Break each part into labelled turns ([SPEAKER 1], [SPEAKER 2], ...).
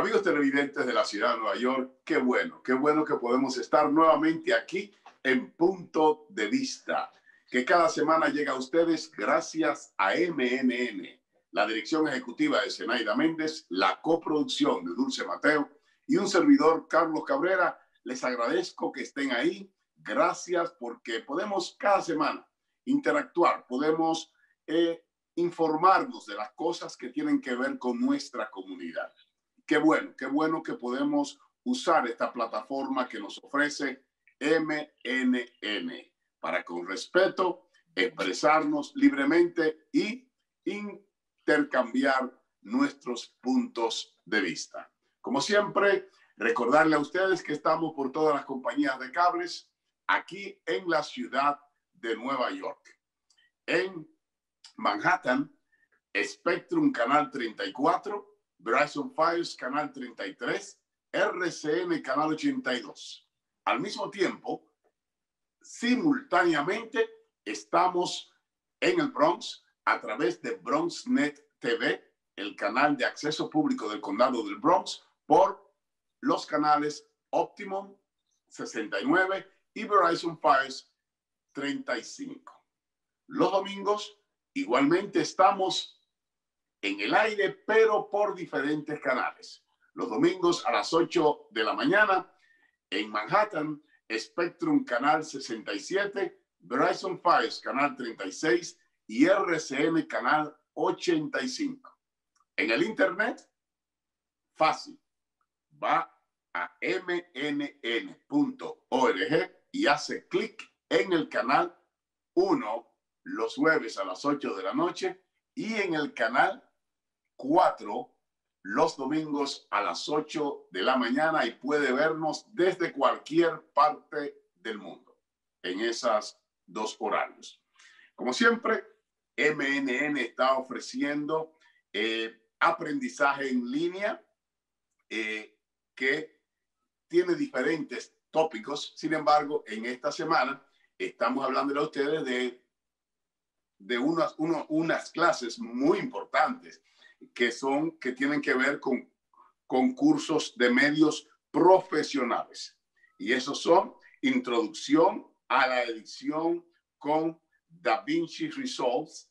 [SPEAKER 1] Amigos televidentes de la ciudad de Nueva York, qué bueno, qué bueno que podemos estar nuevamente aquí en Punto de Vista, que cada semana llega a ustedes gracias a MNN, la dirección ejecutiva de Zenaida Méndez, la coproducción de Dulce Mateo y un servidor, Carlos Cabrera. Les agradezco que estén ahí. Gracias porque podemos cada semana interactuar, podemos eh, informarnos de las cosas que tienen que ver con nuestra comunidad. Qué bueno, qué bueno que podemos usar esta plataforma que nos ofrece MNN para con respeto expresarnos libremente y intercambiar nuestros puntos de vista. Como siempre, recordarle a ustedes que estamos por todas las compañías de cables aquí en la ciudad de Nueva York. En Manhattan, Spectrum Canal 34, Verizon Files Canal 33, RCN Canal 82. Al mismo tiempo, simultáneamente estamos en el Bronx a través de BronxNet TV, el canal de acceso público del condado del Bronx, por los canales Optimum 69 y Verizon Files 35. Los domingos igualmente estamos en el aire, pero por diferentes canales. Los domingos a las 8 de la mañana en Manhattan, Spectrum Canal 67, Verizon 5 Canal 36 y RCN Canal 85. En el Internet, fácil. Va a mnn.org y hace clic en el canal 1 los jueves a las 8 de la noche y en el canal 4 los domingos a las 8 de la mañana y puede vernos desde cualquier parte del mundo en esas dos horarios. Como siempre, MNN está ofreciendo eh, aprendizaje en línea eh, que tiene diferentes tópicos. Sin embargo, en esta semana estamos hablando a ustedes de, de unas, unas clases muy importantes que son, que tienen que ver con concursos de medios profesionales. Y esos son introducción a la edición con DaVinci Results.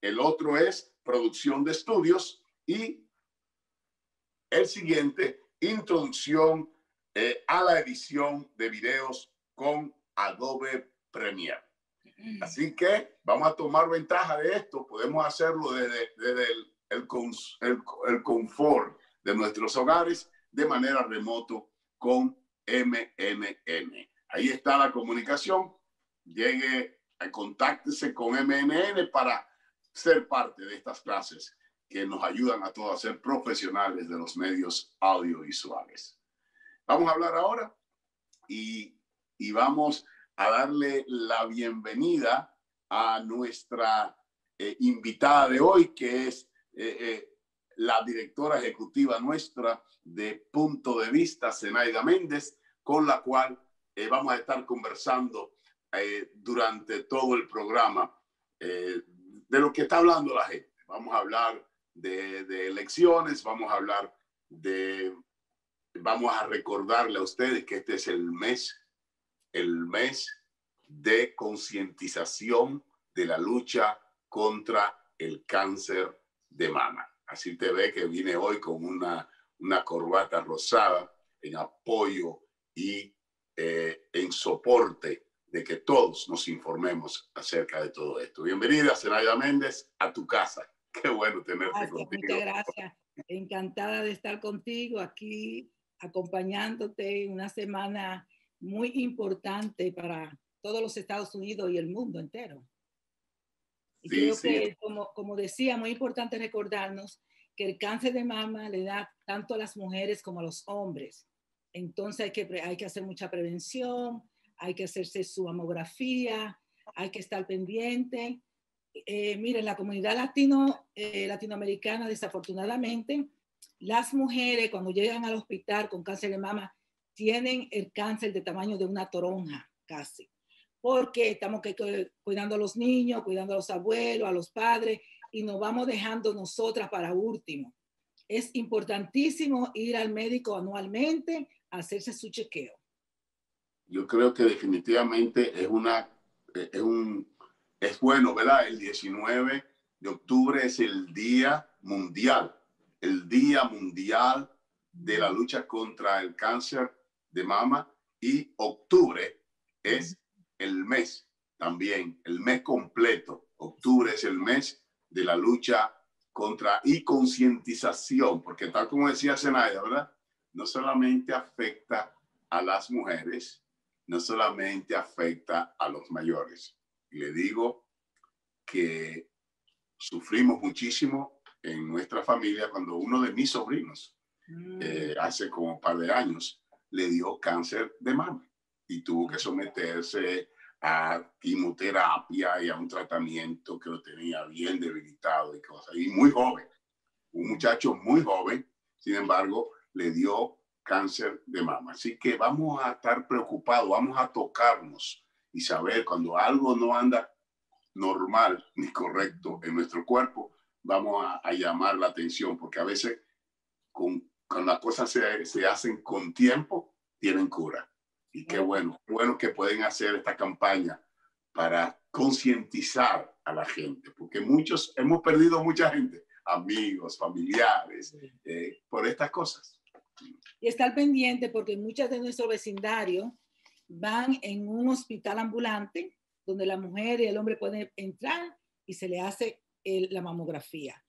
[SPEAKER 1] El otro es producción de estudios y el siguiente, introducción eh, a la edición de videos con Adobe Premiere. Así que vamos a tomar ventaja de esto. Podemos hacerlo desde, desde el el, el, confort de nuestros hogares de manera remoto con MNN. Ahí está la comunicación. Llegue, contáctese con MNN para ser parte de estas clases que nos ayudan a todos a ser profesionales de los medios audiovisuales. Vamos a hablar ahora y, y vamos a darle la bienvenida a nuestra eh, invitada de hoy, que es eh, eh, la directora ejecutiva nuestra de Punto de Vista, Zenaida Méndez, con la cual eh, vamos a estar conversando durante todo el programa de lo que está hablando la gente. Vamos a hablar de, de elecciones, vamos a hablar de, vamos a recordarle a ustedes que este es el mes, el mes de concientización de la lucha contra el cáncer de mama. Así te ve que vine hoy con una, una corbata rosada en apoyo y eh, en soporte de que todos nos informemos acerca de todo esto. Bienvenida, Senaya Méndez, a tu casa. Qué bueno tenerte contigo.
[SPEAKER 2] Muchas gracias. Encantada de estar contigo aquí, acompañándote en una semana muy importante para todos los Estados Unidos y el mundo entero. Y creo que, como, como decía, muy importante recordarnos que el cáncer de mama le da tanto a las mujeres como a los hombres. Entonces hay que, hay que hacer mucha prevención, hay que hacerse su mamografía, hay que estar pendiente. Eh, miren, la comunidad latino, eh, latinoamericana, desafortunadamente, las mujeres cuando llegan al hospital con cáncer de mama tienen el cáncer de tamaño de una toronja casi porque estamos cuidando a los niños, cuidando a los abuelos, a los padres, y nos vamos dejando nosotras para último. es importantísimo ir al médico anualmente a hacerse su chequeo.
[SPEAKER 1] Yo creo que definitivamente es una, eh, es un, es bueno, ¿verdad? El 19 de octubre es el Día Mundial, el Día Mundial de la lucha contra el cáncer de mama y octubre es mes también, el mes completo. Octubre es el mes de la lucha contra y concientización, porque tal como decía Senaya, ¿verdad? No solamente afecta a las mujeres, no solamente afecta a los mayores. Le digo que sufrimos muchísimo en nuestra familia cuando uno de mis sobrinos, mm. eh, hace como un par de años, le dio cáncer de mama y tuvo que someterse a quimioterapia y a un tratamiento que lo tenía bien debilitado y cosas. Y muy joven, un muchacho muy joven, sin embargo, le dio cáncer de mama. Así que vamos a estar preocupados, vamos a tocarnos y saber cuando algo no anda normal ni correcto en nuestro cuerpo, vamos a, llamar la atención, porque a veces con, cuando las cosas se, se hacen con tiempo, tienen cura. Y qué bueno, bueno que pueden hacer esta campaña para concientizar a la gente, porque muchos, hemos perdido mucha gente, amigos, familiares, eh, por estas cosas.
[SPEAKER 2] Y estar pendiente porque muchas de nuestro vecindario van en un hospital ambulante donde la mujer y el hombre pueden entrar y se le hace la mamografía.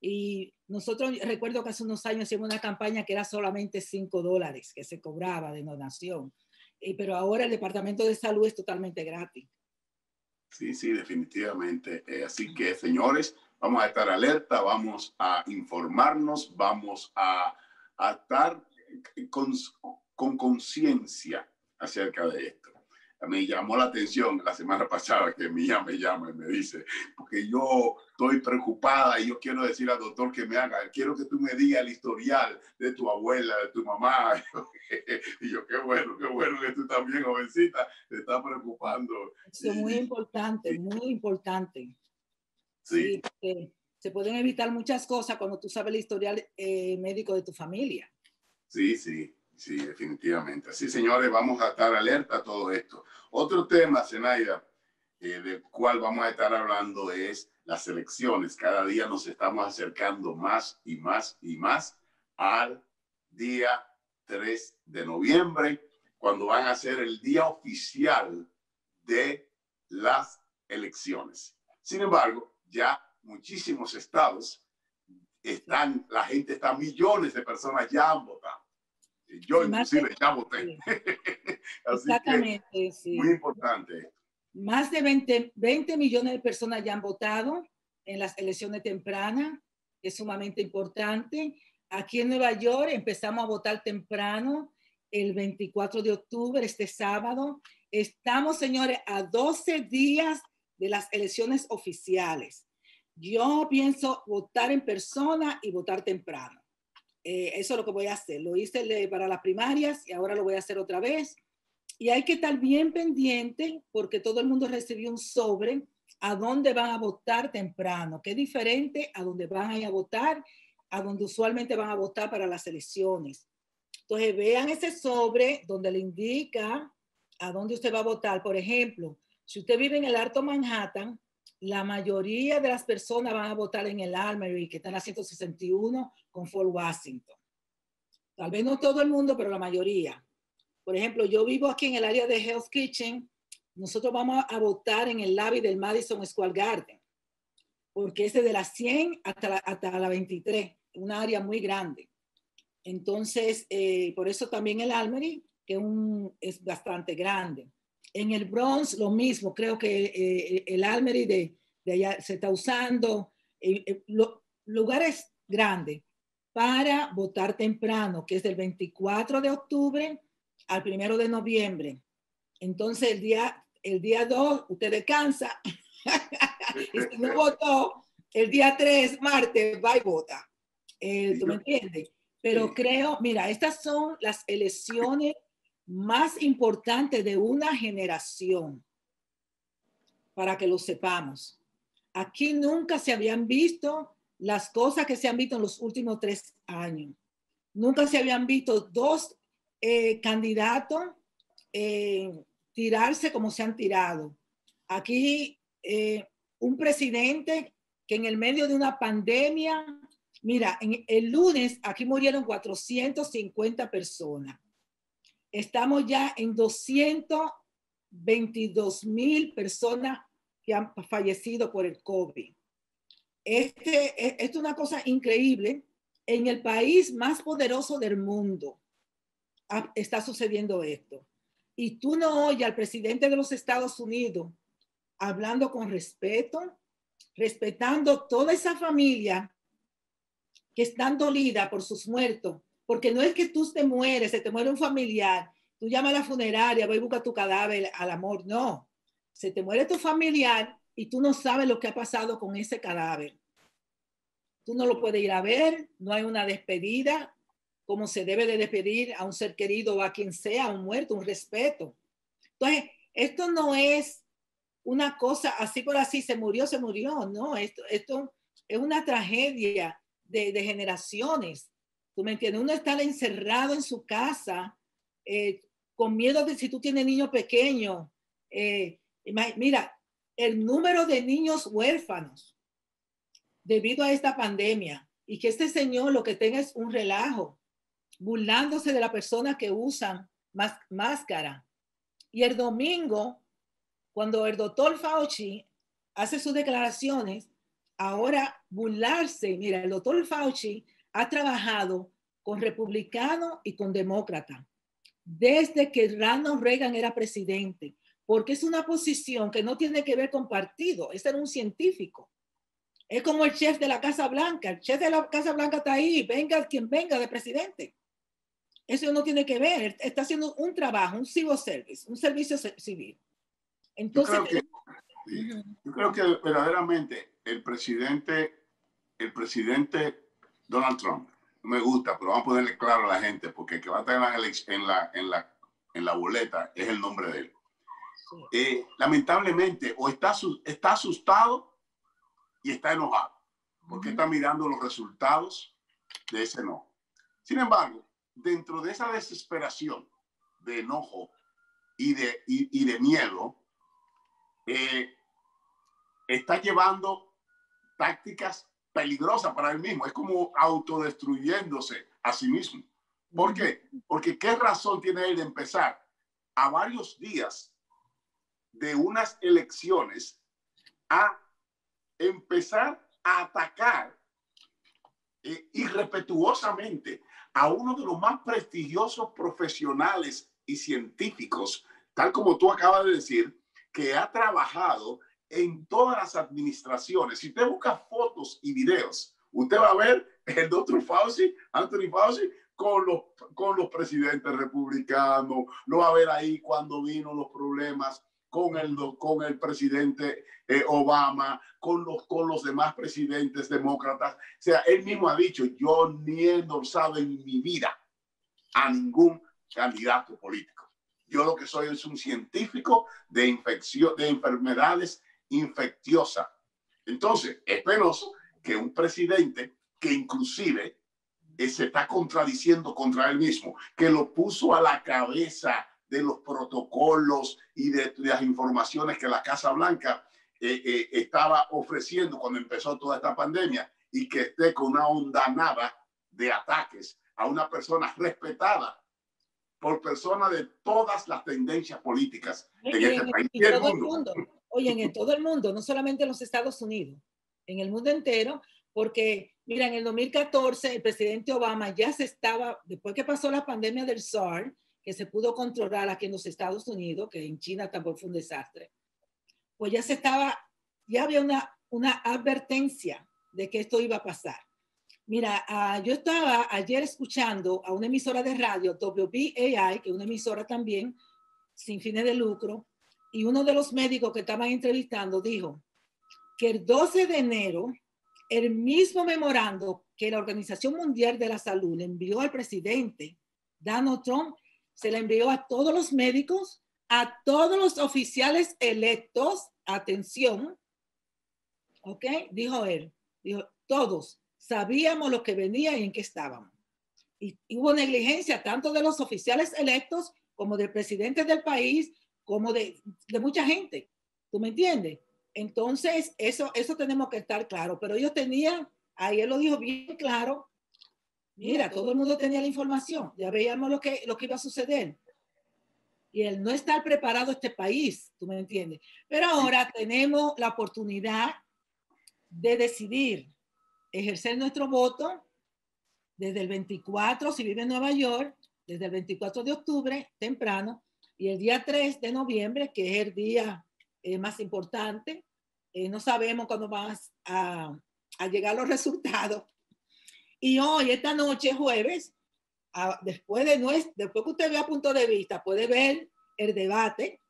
[SPEAKER 2] Y nosotros, recuerdo que hace unos años hicimos una campaña que era solamente 5 dólares que se cobraba de donación pero ahora el Departamento de Salud es totalmente gratis.
[SPEAKER 1] Sí, sí, definitivamente. Eh, así que, señores, vamos a estar alerta, vamos a informarnos, vamos a, a estar con conciencia acerca de esto me llamó la atención la semana pasada que mi hija me llama y me dice, porque yo estoy preocupada y yo quiero decir al doctor que me haga, quiero que tú me digas el historial de tu abuela, de tu mamá. Y yo, qué bueno, qué bueno que tú también, jovencita, te estás preocupando.
[SPEAKER 2] es muy importante, muy importante. Sí. se pueden evitar muchas cosas cuando tú sabes el historial eh, médico de tu familia.
[SPEAKER 1] Sí, sí. Sí, definitivamente. Así, señores, vamos a estar alerta a todo esto. Otro tema, Zenaida, eh, del cual vamos a estar hablando es las elecciones. Cada día nos estamos acercando más y más y más al día 3 de noviembre, cuando van a ser el día oficial de las elecciones. Sin embargo, ya muchísimos estados están, la gente está, millones de personas ya han votado. Yo inclusive ya voté.
[SPEAKER 2] Exactamente, sí.
[SPEAKER 1] Muy importante.
[SPEAKER 2] Más de 20, 20 millones de personas ya han votado en las elecciones tempranas. Es sumamente importante. Aquí en Nueva York empezamos a votar temprano el 24 de octubre, este sábado. Estamos, señores, a 12 días de las elecciones oficiales. Yo pienso votar en persona y votar temprano. Eh, eso es lo que voy a hacer. Lo hice para las primarias y ahora lo voy a hacer otra vez. Y hay que estar bien pendiente porque todo el mundo recibió un sobre a dónde van a votar temprano, es diferente a dónde van a ir a votar, a donde usualmente van a votar para las elecciones. Entonces vean ese sobre donde le indica a dónde usted va a votar. Por ejemplo, si usted vive en el Alto Manhattan, la mayoría de las personas van a votar en el Armory, que está en la 161 con Fort Washington. Tal vez no todo el mundo, pero la mayoría. Por ejemplo, yo vivo aquí en el área de Hell's Kitchen. Nosotros vamos a votar en el lobby del Madison Square Garden, porque es de las 100 hasta la, hasta la 23, una área muy grande. Entonces, eh, por eso también el Armory, que es bastante grande. En el Bronx, lo mismo, creo que eh, el Almery de, de, allá se está usando. Eh, eh, lugares grandes para votar temprano, que es del 24 de octubre al 1 de noviembre. Entonces, el día, el día 2, usted descansa. y si no votó, el día 3, martes, va y vota. ¿Tú me entiendes? Pero creo, mira, estas son las elecciones más importante de una generación, para que lo sepamos. Aquí nunca se habían visto las cosas que se han visto en los últimos tres años. Nunca se habían visto dos eh, candidatos eh, tirarse como se han tirado. Aquí eh, un presidente que en el medio de una pandemia, mira, en, el lunes aquí murieron 450 personas. Estamos ya en 222 mil personas que han fallecido por el COVID. Este, e, esto es una cosa increíble. En el país más poderoso del mundo está sucediendo esto. Y tú no oyes al presidente de los Estados Unidos hablando con respeto, respetando toda esa familia que están dolida por sus muertos, porque no es que tú te mueres, se te muere un familiar, tú llamas a la funeraria, voy y busca tu cadáver al amor, no, se te muere tu familiar y tú no sabes lo que ha pasado con ese cadáver. Tú no lo puedes ir a ver, no hay una despedida, como se debe de despedir a un ser querido o a quien sea, a un muerto, un respeto. Entonces, esto no es una cosa así por así, se murió, se murió, no, esto, esto es una tragedia de, generaciones. ¿Tú me entiendes? Uno está encerrado en su casa eh, con miedo de si tú tienes niños pequeños, eh, Mira, el número de niños huérfanos debido a esta pandemia y que este señor lo que tenga es un relajo, burlándose de la persona que usan máscara. Y el domingo, cuando el doctor Fauci hace sus declaraciones, ahora burlarse, mira, el doctor Fauci ha trabajado con republicano y con demócrata desde que Ronald Reagan era presidente porque es una posición que no tiene que ver con partido, es ser un científico. Es como el chef de la Casa Blanca, el chef de la Casa Blanca está ahí, venga quien venga de presidente. Eso no tiene que ver, está haciendo un trabajo, un civil service, un servicio civil.
[SPEAKER 1] Entonces, yo creo que, yo creo que verdaderamente el presidente, el presidente Donald Trump, me gusta, pero vamos a ponerle claro a la gente, porque el que va a estar en la, boleta es el nombre de él. Eh, lamentablemente o está, asustado y está enojado porque está mirando los resultados de ese no. Sin embargo, dentro de esa desesperación, de enojo y de, y, de miedo, eh, está llevando tácticas peligrosas para él mismo. Es como autodestruyéndose a sí mismo. ¿Por qué? Porque qué razón tiene él de empezar a varios días de unas elecciones a empezar a atacar eh, irrespetuosamente a uno de los más prestigiosos profesionales y científicos, tal como tú acabas de decir, que ha trabajado en todas las administraciones. Si usted busca fotos y videos, usted va a ver el doctor Fauci, Anthony Fauci, con los, con los presidentes republicanos, lo va a ver ahí cuando vino los problemas con el, con el presidente eh, Obama, con los, con los demás presidentes demócratas. O sea, él mismo ha dicho, yo ni he endorsado en mi vida a ningún candidato político. Yo lo que soy es un científico de infección, de enfermedades infecciosas. Entonces, es penoso que un presidente que inclusive eh, se está contradiciendo contra él mismo, que lo puso a la cabeza de los protocolos y de, las informaciones que la Casa Blanca eh, eh, estaba ofreciendo cuando empezó toda esta pandemia y que esté con una onda nada de ataques a una persona respetada por personas de todas las tendencias políticas en, este país y el mundo.
[SPEAKER 2] Oye, en todo el mundo, no solamente en los Estados Unidos, en el mundo entero, porque mira, en el 2014 el presidente Obama ya se estaba, después que pasó la pandemia del SARS, que se pudo controlar aquí en los Estados Unidos, que en China tampoco fue un desastre, pues ya se estaba, ya había una, una advertencia de que esto iba a pasar. Mira, uh, yo estaba ayer escuchando a una emisora de radio, WBAI, que es una emisora también sin fines de lucro, y uno de los médicos que estaban entrevistando dijo que el 12 de enero, el mismo memorando que la Organización Mundial de la Salud envió al presidente Donald Trump se le envió a todos los médicos, a todos los oficiales electos, atención, ¿ok? Dijo él, Dijo, todos sabíamos lo que venía y en qué estábamos. Y, hubo negligencia tanto de los oficiales electos como del presidente del país, como de, de mucha gente. ¿Tú me entiendes? Entonces, eso, eso tenemos que estar claro. Pero ellos tenían, ahí él lo dijo bien claro, mira, todo el mundo tenía la información, ya veíamos lo que, lo que iba a suceder. Y el no estar preparado este país, tú me entiendes. Pero ahora tenemos la oportunidad de decidir ejercer nuestro voto desde el 24, si vive en Nueva York, desde el 24 de octubre, temprano, y el día 3 de noviembre, que es el día eh, más importante. Eh, no sabemos cuándo van a, a, llegar los resultados. Y hoy, esta noche, jueves, después, de nuestro, después que usted vea punto de vista, puede ver el debate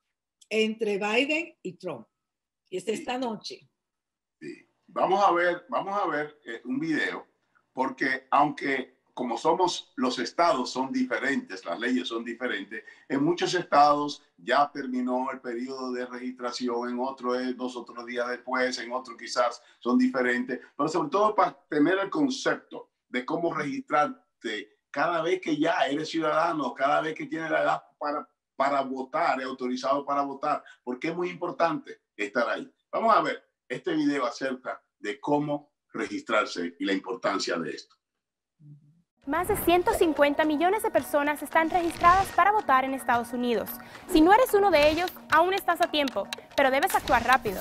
[SPEAKER 2] entre Biden y Trump. Y es esta noche.
[SPEAKER 1] Vamos a ver, vamos a ver eh, un video, porque aunque como somos los estados son diferentes, las leyes son diferentes, en muchos estados ya terminó el periodo de registración, en otros es dos otros días después, en otros quizás son diferentes, pero sobre todo para tener el concepto de cómo registrarte cada vez que ya eres ciudadano, cada vez que tienes la edad para, para votar, es autorizado para votar, porque es muy importante estar ahí. Vamos a ver este video acerca de cómo registrarse y la importancia de esto.
[SPEAKER 3] Más de 150 millones de personas están registradas para votar en Estados Unidos. Si no eres uno de ellos, aún estás a tiempo, pero debes actuar rápido.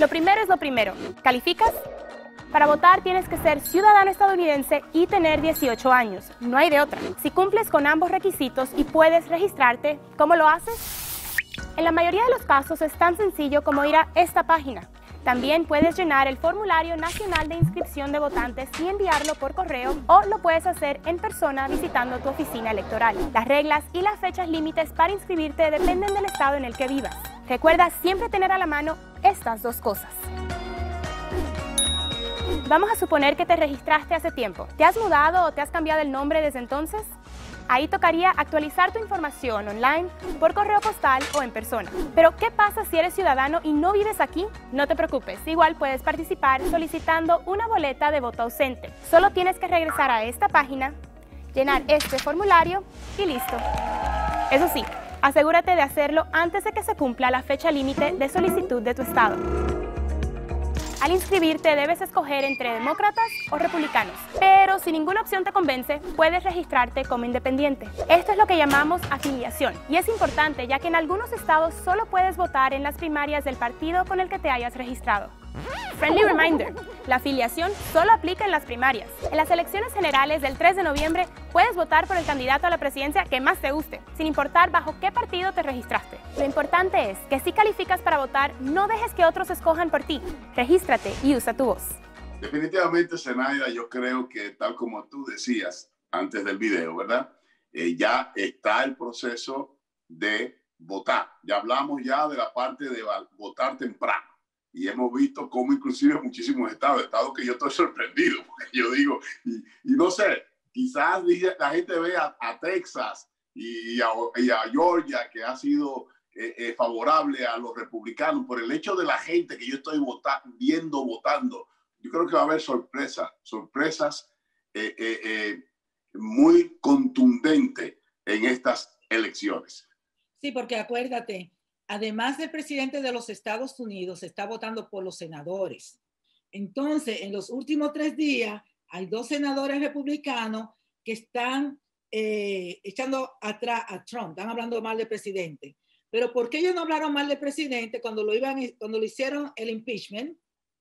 [SPEAKER 3] Lo primero es lo primero. ¿Calificas? Para votar tienes que ser ciudadano estadounidense y tener 18 años. No hay de otra. Si cumples con ambos requisitos y puedes registrarte, ¿cómo lo haces? En la mayoría de los casos es tan sencillo como ir a esta página. También puedes llenar el formulario nacional de inscripción de votantes y enviarlo por correo o lo puedes hacer en persona visitando tu oficina electoral. Las reglas y las fechas límites para inscribirte dependen del estado en el que vivas. Recuerda siempre tener a la mano estas dos cosas. Vamos a suponer que te registraste hace tiempo. ¿Te has mudado o te has cambiado el nombre desde entonces? Ahí tocaría actualizar tu información online, por correo postal o en persona. Pero, ¿qué pasa si eres ciudadano y no vives aquí? No te preocupes, igual puedes participar solicitando una boleta de voto ausente. Solo tienes que regresar a esta página, llenar este formulario y listo. Eso sí, asegúrate de hacerlo antes de que se cumpla la fecha límite de solicitud de tu estado. Al inscribirte debes escoger entre demócratas o republicanos, pero si ninguna opción te convence, puedes registrarte como independiente. Esto es lo que llamamos afiliación y es importante ya que en algunos estados solo puedes votar en las primarias del partido con el que te hayas registrado. Friendly reminder, la afiliación solo aplica en las primarias. En las elecciones generales del 3 de noviembre puedes votar por el candidato a la presidencia que más te guste, sin importar bajo qué partido te registraste. Lo importante es que si calificas para votar, no dejes que otros escojan por ti. Regístrate y usa tu voz.
[SPEAKER 1] Definitivamente, Zenaida, yo creo que tal como tú decías antes del video, ¿verdad? Eh, ya está el proceso de votar. Ya hablamos ya de la parte de votar temprano y hemos visto cómo inclusive muchísimos estados, estados que yo estoy sorprendido, porque yo digo, y, y no sé, quizás la gente ve a, Texas y a, a, Georgia, que ha sido eh, eh, favorable a los republicanos, por el hecho de la gente que yo estoy votando, viendo votando, yo creo que va a haber sorpresas, sorpresas eh, muy contundentes en estas elecciones.
[SPEAKER 2] Sí, porque acuérdate, además del presidente de los Estados Unidos, está votando por los senadores. Entonces, en los últimos tres días, hay dos senadores republicanos que están eh, echando atrás a Trump, están hablando mal del presidente. Pero ¿por qué ellos no hablaron mal del presidente cuando lo, iban, cuando lo hicieron el impeachment?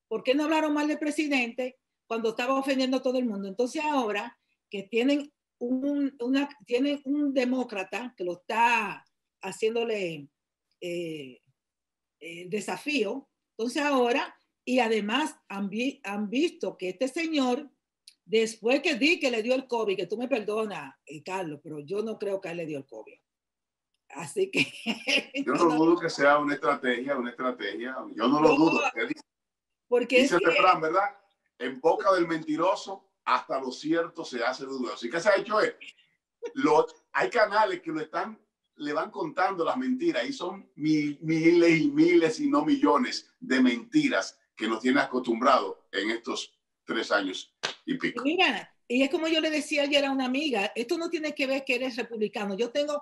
[SPEAKER 2] ¿Por qué no hablaron mal del presidente cuando estaba ofendiendo a todo el mundo? Entonces ahora que tienen un, una, tienen un demócrata que lo está haciéndole eh, eh, desafío. Entonces ahora, y además han, han, visto que este señor, después que di que le dio el COVID, que tú me perdonas, eh, Carlos, pero yo no creo que él le dio el COVID. Así que...
[SPEAKER 1] Yo no dudo que sea una estrategia, una estrategia. Yo no lo dudo. Porque dice es ¿verdad? En boca del mentiroso, hasta lo cierto se hace dudoso. Así que se ha hecho es, hay canales que lo están le van contando las mentiras y son miles y miles y no millones de mentiras que nos tiene acostumbrado en estos tres años y pico.
[SPEAKER 2] Mira, y es como yo le decía ayer a una amiga, esto no tiene que ver que eres republicano. Yo tengo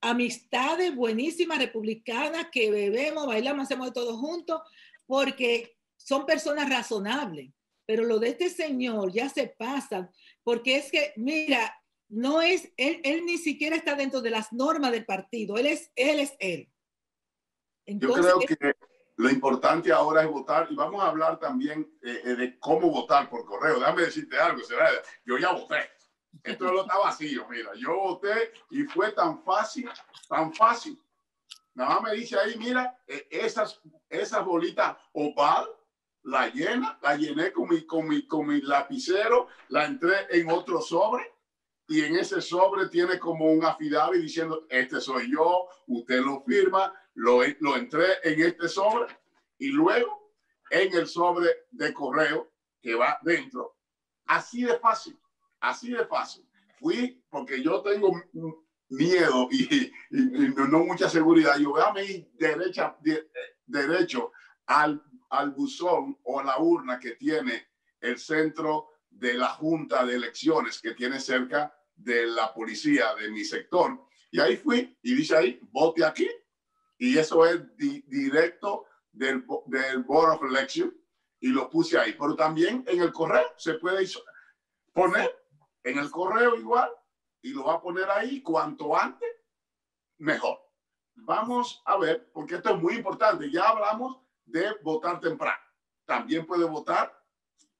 [SPEAKER 2] amistades buenísimas republicanas que bebemos, bailamos, hacemos de todo juntos, porque son personas razonables. Pero lo de este señor ya se pasa, porque es que, mira, no es, él, él ni siquiera está dentro de las normas del partido, él es él. Es él.
[SPEAKER 1] Entonces, Yo creo que lo importante ahora es votar y vamos a hablar también eh, eh, de cómo votar por correo. Déjame decirte algo, yo ya voté. Esto no está vacío, mira, yo voté y fue tan fácil, tan fácil. Nada más me dice ahí, mira, eh, esas, esas bolitas oval, la llena, la llené con mi, con, mi, con mi lapicero, la entré en otro sobre y en ese sobre tiene como un affidavit diciendo, este soy yo, usted lo firma, lo, lo entré en este sobre y luego en el sobre de correo que va dentro. Así de fácil, así de fácil. Fui porque yo tengo miedo y, no mucha seguridad. Yo voy a mi derecha, derecho al, al buzón o la urna que tiene el centro de la Junta de Elecciones que tiene cerca de la policía de mi sector. Y ahí fui y dice ahí, vote aquí. Y eso es directo del, del Board of Election y lo puse ahí. Pero también en el correo se puede poner en el correo igual y lo va a poner ahí cuanto antes, mejor. Vamos a ver, porque esto es muy importante. Ya hablamos de votar temprano. También puede votar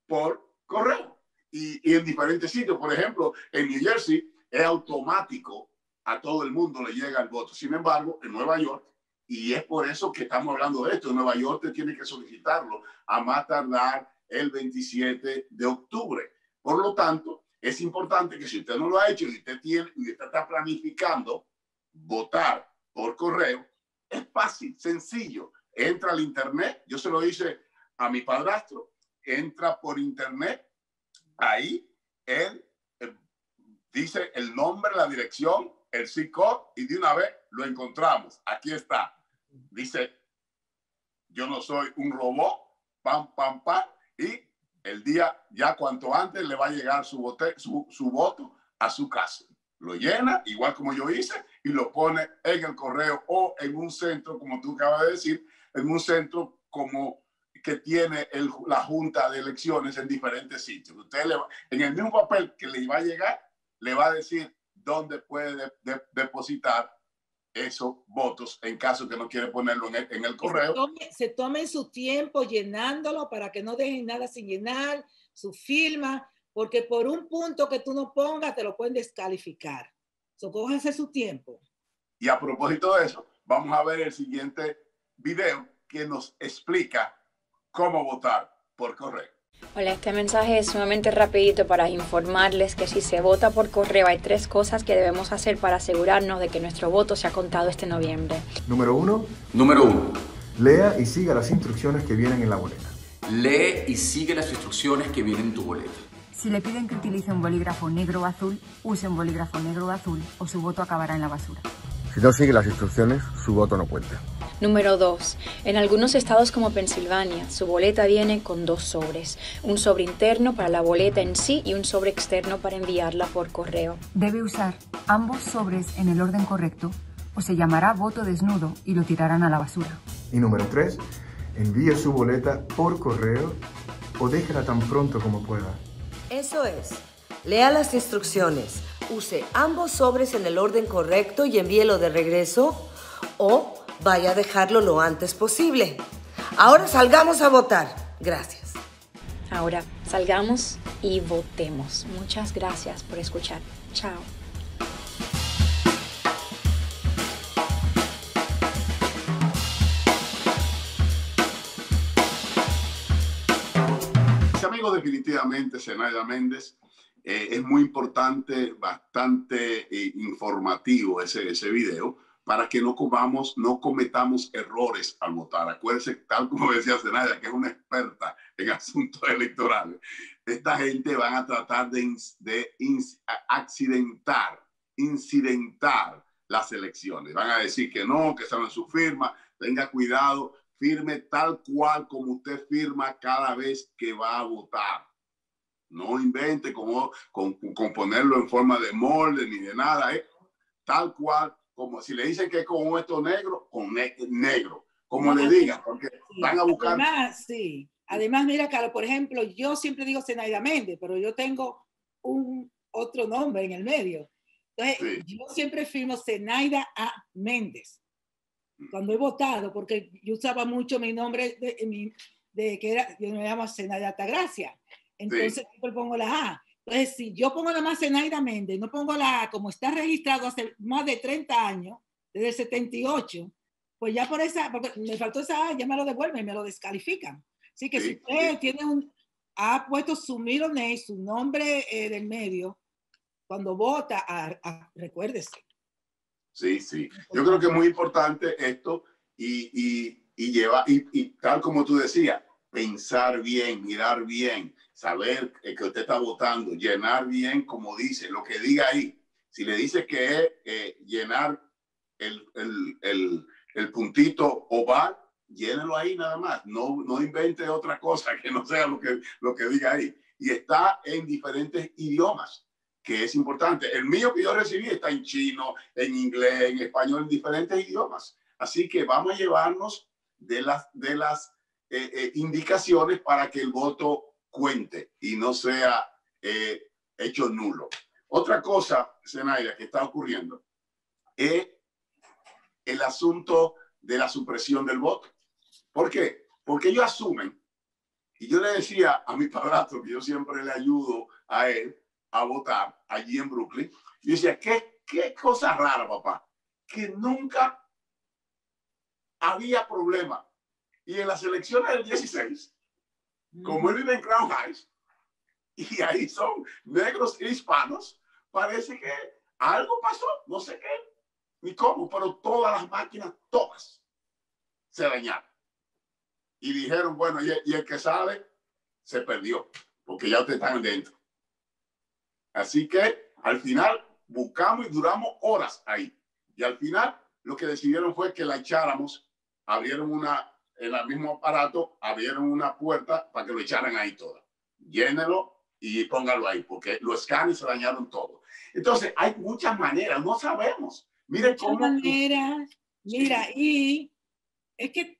[SPEAKER 1] por correo y, en diferentes sitios. Por ejemplo, en New Jersey es automático, a todo el mundo le llega el voto. Sin embargo, en Nueva York, y es por eso que estamos hablando de esto, Nueva York te tiene que solicitarlo a más tardar el 27 de octubre. Por lo tanto, es importante que si usted no lo ha hecho y usted, tiene, y usted está planificando votar por correo, es fácil, sencillo. Entra al internet, yo se lo hice a mi padrastro, entra por internet Ahí él eh, dice el nombre, la dirección, el CICO y de una vez lo encontramos. Aquí está. Dice, yo no soy un robot, pam, pam, pam, y el día ya cuanto antes le va a llegar su, su, su voto a su casa. Lo llena, igual como yo hice, y lo pone en el correo o en un centro, como tú acabas de decir, en un centro como que tiene la Junta de Elecciones en diferentes sitios. Usted le en el mismo papel que le va a llegar, le va a decir dónde puede depositar esos votos en caso que no quiere ponerlo en el, correo.
[SPEAKER 2] Se tome, su tiempo llenándolo para que no dejen nada sin llenar, su firma, porque por un punto que tú no pongas te lo pueden descalificar. So, cójase su tiempo.
[SPEAKER 1] Y a propósito de eso, vamos a ver el siguiente video que nos explica cómo votar por correo.
[SPEAKER 4] Hola, este mensaje es sumamente rapidito para informarles que si se vota por correo hay tres cosas que debemos hacer para asegurarnos de que nuestro voto se ha contado este noviembre.
[SPEAKER 5] Número uno.
[SPEAKER 6] Número uno.
[SPEAKER 5] Lea y siga las instrucciones que vienen en la boleta.
[SPEAKER 6] Lee y sigue las instrucciones que vienen en tu boleta.
[SPEAKER 7] Si le piden que utilice un bolígrafo negro o azul, use un bolígrafo negro o azul o su voto acabará en la basura.
[SPEAKER 5] Si no sigue las instrucciones, su voto no cuenta.
[SPEAKER 4] Número 2. En algunos estados como Pensilvania, su boleta viene con dos sobres, un sobre interno para la boleta en sí y un sobre externo para enviarla por correo.
[SPEAKER 7] Debe usar ambos sobres en el orden correcto o se llamará voto desnudo y lo tirarán a la basura.
[SPEAKER 5] Y número 3. Envíe su boleta por correo o déjela tan pronto como pueda.
[SPEAKER 8] Eso es. Lea las instrucciones, use ambos sobres en el orden correcto y envíelo de regreso o vaya a dejarlo lo antes posible. Ahora salgamos a votar. Gracias.
[SPEAKER 4] Ahora salgamos y votemos. Muchas gracias por escuchar. Chao.
[SPEAKER 1] Amigos, definitivamente, Senaya Méndez, eh, es muy importante, bastante eh, informativo ese, ese video para que no comamos, no cometamos errores al votar. Acuérdense, tal como decía Zenaya, que es una experta en asuntos electorales. Esta gente van a tratar de, de accidentar, incidentar las elecciones. Van a decir que no, que saben su firma. Tenga cuidado, firme tal cual como usted firma cada vez que va a votar. No invente como, con, con ponerlo en forma de molde ni de nada. ¿eh? Tal cual, como si le dicen que es con esto negro, con negro. Como le digan, porque van a buscar.
[SPEAKER 2] Además, sí. Además, mira, Carlos, por ejemplo, yo siempre digo Zenaida Méndez, pero yo tengo un otro nombre en el medio. Entonces, yo siempre firmo Zenaida A. Méndez. Cuando he votado, porque yo usaba mucho mi nombre de, de que era, yo me llamo Zenaida Altagracia. Entonces, siempre pongo la A. Entonces, si yo pongo nada más Zenaida Méndez, no pongo la como está registrado hace más de 30 años, desde el 78, pues ya por esa, porque me faltó esa ya me lo devuelven, me lo descalifican. Así que si usted tiene un, ha puesto su middle name, su nombre eh, del medio, cuando vota, a, recuérdese.
[SPEAKER 1] Sí, sí. Yo creo que es muy importante esto y, y, y lleva, y, y, tal como tú decías, pensar bien, mirar bien, saber que usted está votando, llenar bien como dice, lo que diga ahí. Si le dice que es eh, llenar el, el, el, el, puntito oval, llénelo ahí nada más. No, no invente otra cosa que no sea lo que, lo que diga ahí. Y está en diferentes idiomas que es importante. El mío que yo recibí está en chino, en inglés, en español, en diferentes idiomas. Así que vamos a llevarnos de las, de las eh, eh, indicaciones para que el voto cuente y no sea eh, hecho nulo. Otra cosa, Zenaida, que está ocurriendo es el asunto de la supresión del voto. ¿Por qué? Porque ellos asumen, y yo le decía a mi padrastro, que yo siempre le ayudo a él, a votar allí en Brooklyn. Y decía, ¿qué, qué cosa rara, papá, que nunca había problema. Y en las elecciones del 16, como él vive en Crown Heights, y ahí son negros e hispanos, parece que algo pasó, no sé qué, ni cómo, pero todas las máquinas, todas, se dañaron. Y dijeron, bueno, y, el que sale, se perdió, porque ya ustedes están dentro. Así que al final buscamos y duramos horas ahí. Y al final lo que decidieron fue que la echáramos, abrieron una, el mismo aparato, abrieron una puerta para que lo echaran ahí toda. Llénelo y póngalo ahí, porque los escáneres se dañaron todo. Entonces, hay muchas maneras, no sabemos. Miren cómo...
[SPEAKER 2] maneras, mira, y es que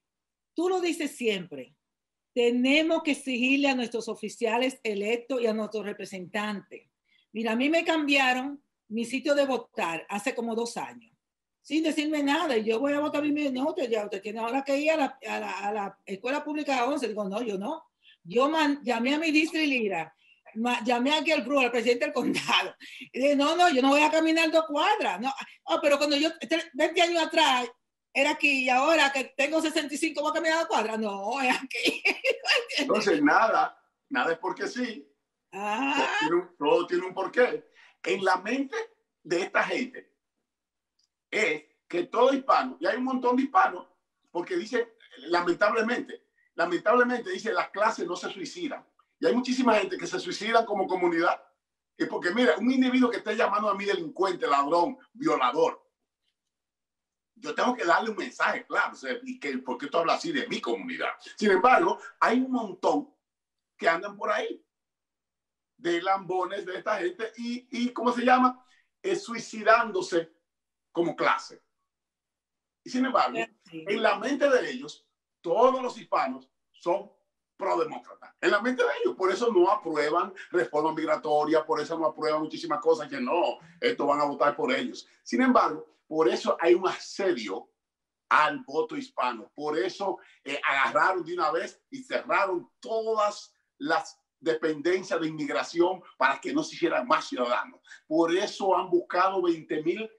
[SPEAKER 2] tú lo dices siempre, tenemos que exigirle a nuestros oficiales electos y a nuestros representantes Mira, a mí me cambiaron mi sitio de votar hace como dos años, sin decirme nada. Y yo voy a votar me no, usted ya, usted tiene ahora que ir a la, a la, a la escuela pública a 11. Digo, no, yo no. Yo man, llamé a mi district llamé aquí al al presidente del condado. Y dije, no, no, yo no voy a caminar dos cuadras. No, oh, pero cuando yo, 20 años atrás, era aquí y ahora que tengo 65 voy a caminar dos cuadras. No, es aquí.
[SPEAKER 1] Entonces, nada, nada es porque sí.
[SPEAKER 2] Ah.
[SPEAKER 1] Todo, tiene un, porqué. En la mente de esta gente es que todo hispano, y hay un montón de hispanos, porque dice, lamentablemente, lamentablemente dice, las clases no se suicidan. Y hay muchísima gente que se suicidan como comunidad. Es porque, mira, un individuo que esté llamando a mí delincuente, ladrón, violador, yo tengo que darle un mensaje claro, y que, ¿por qué tú hablas así de mi comunidad? Sin embargo, hay un montón que andan por ahí de lambones de esta gente y, y ¿cómo se llama? Es suicidándose como clase. Y sin embargo, en la mente de ellos, todos los hispanos son pro-demócratas. En la mente de ellos, por eso no aprueban reforma migratoria, por eso no aprueban muchísimas cosas que no, esto van a votar por ellos. Sin embargo, por eso hay un asedio al voto hispano. Por eso eh, agarraron de una vez y cerraron todas las dependencia de inmigración para que no se hicieran más ciudadanos. Por eso han buscado 20 mil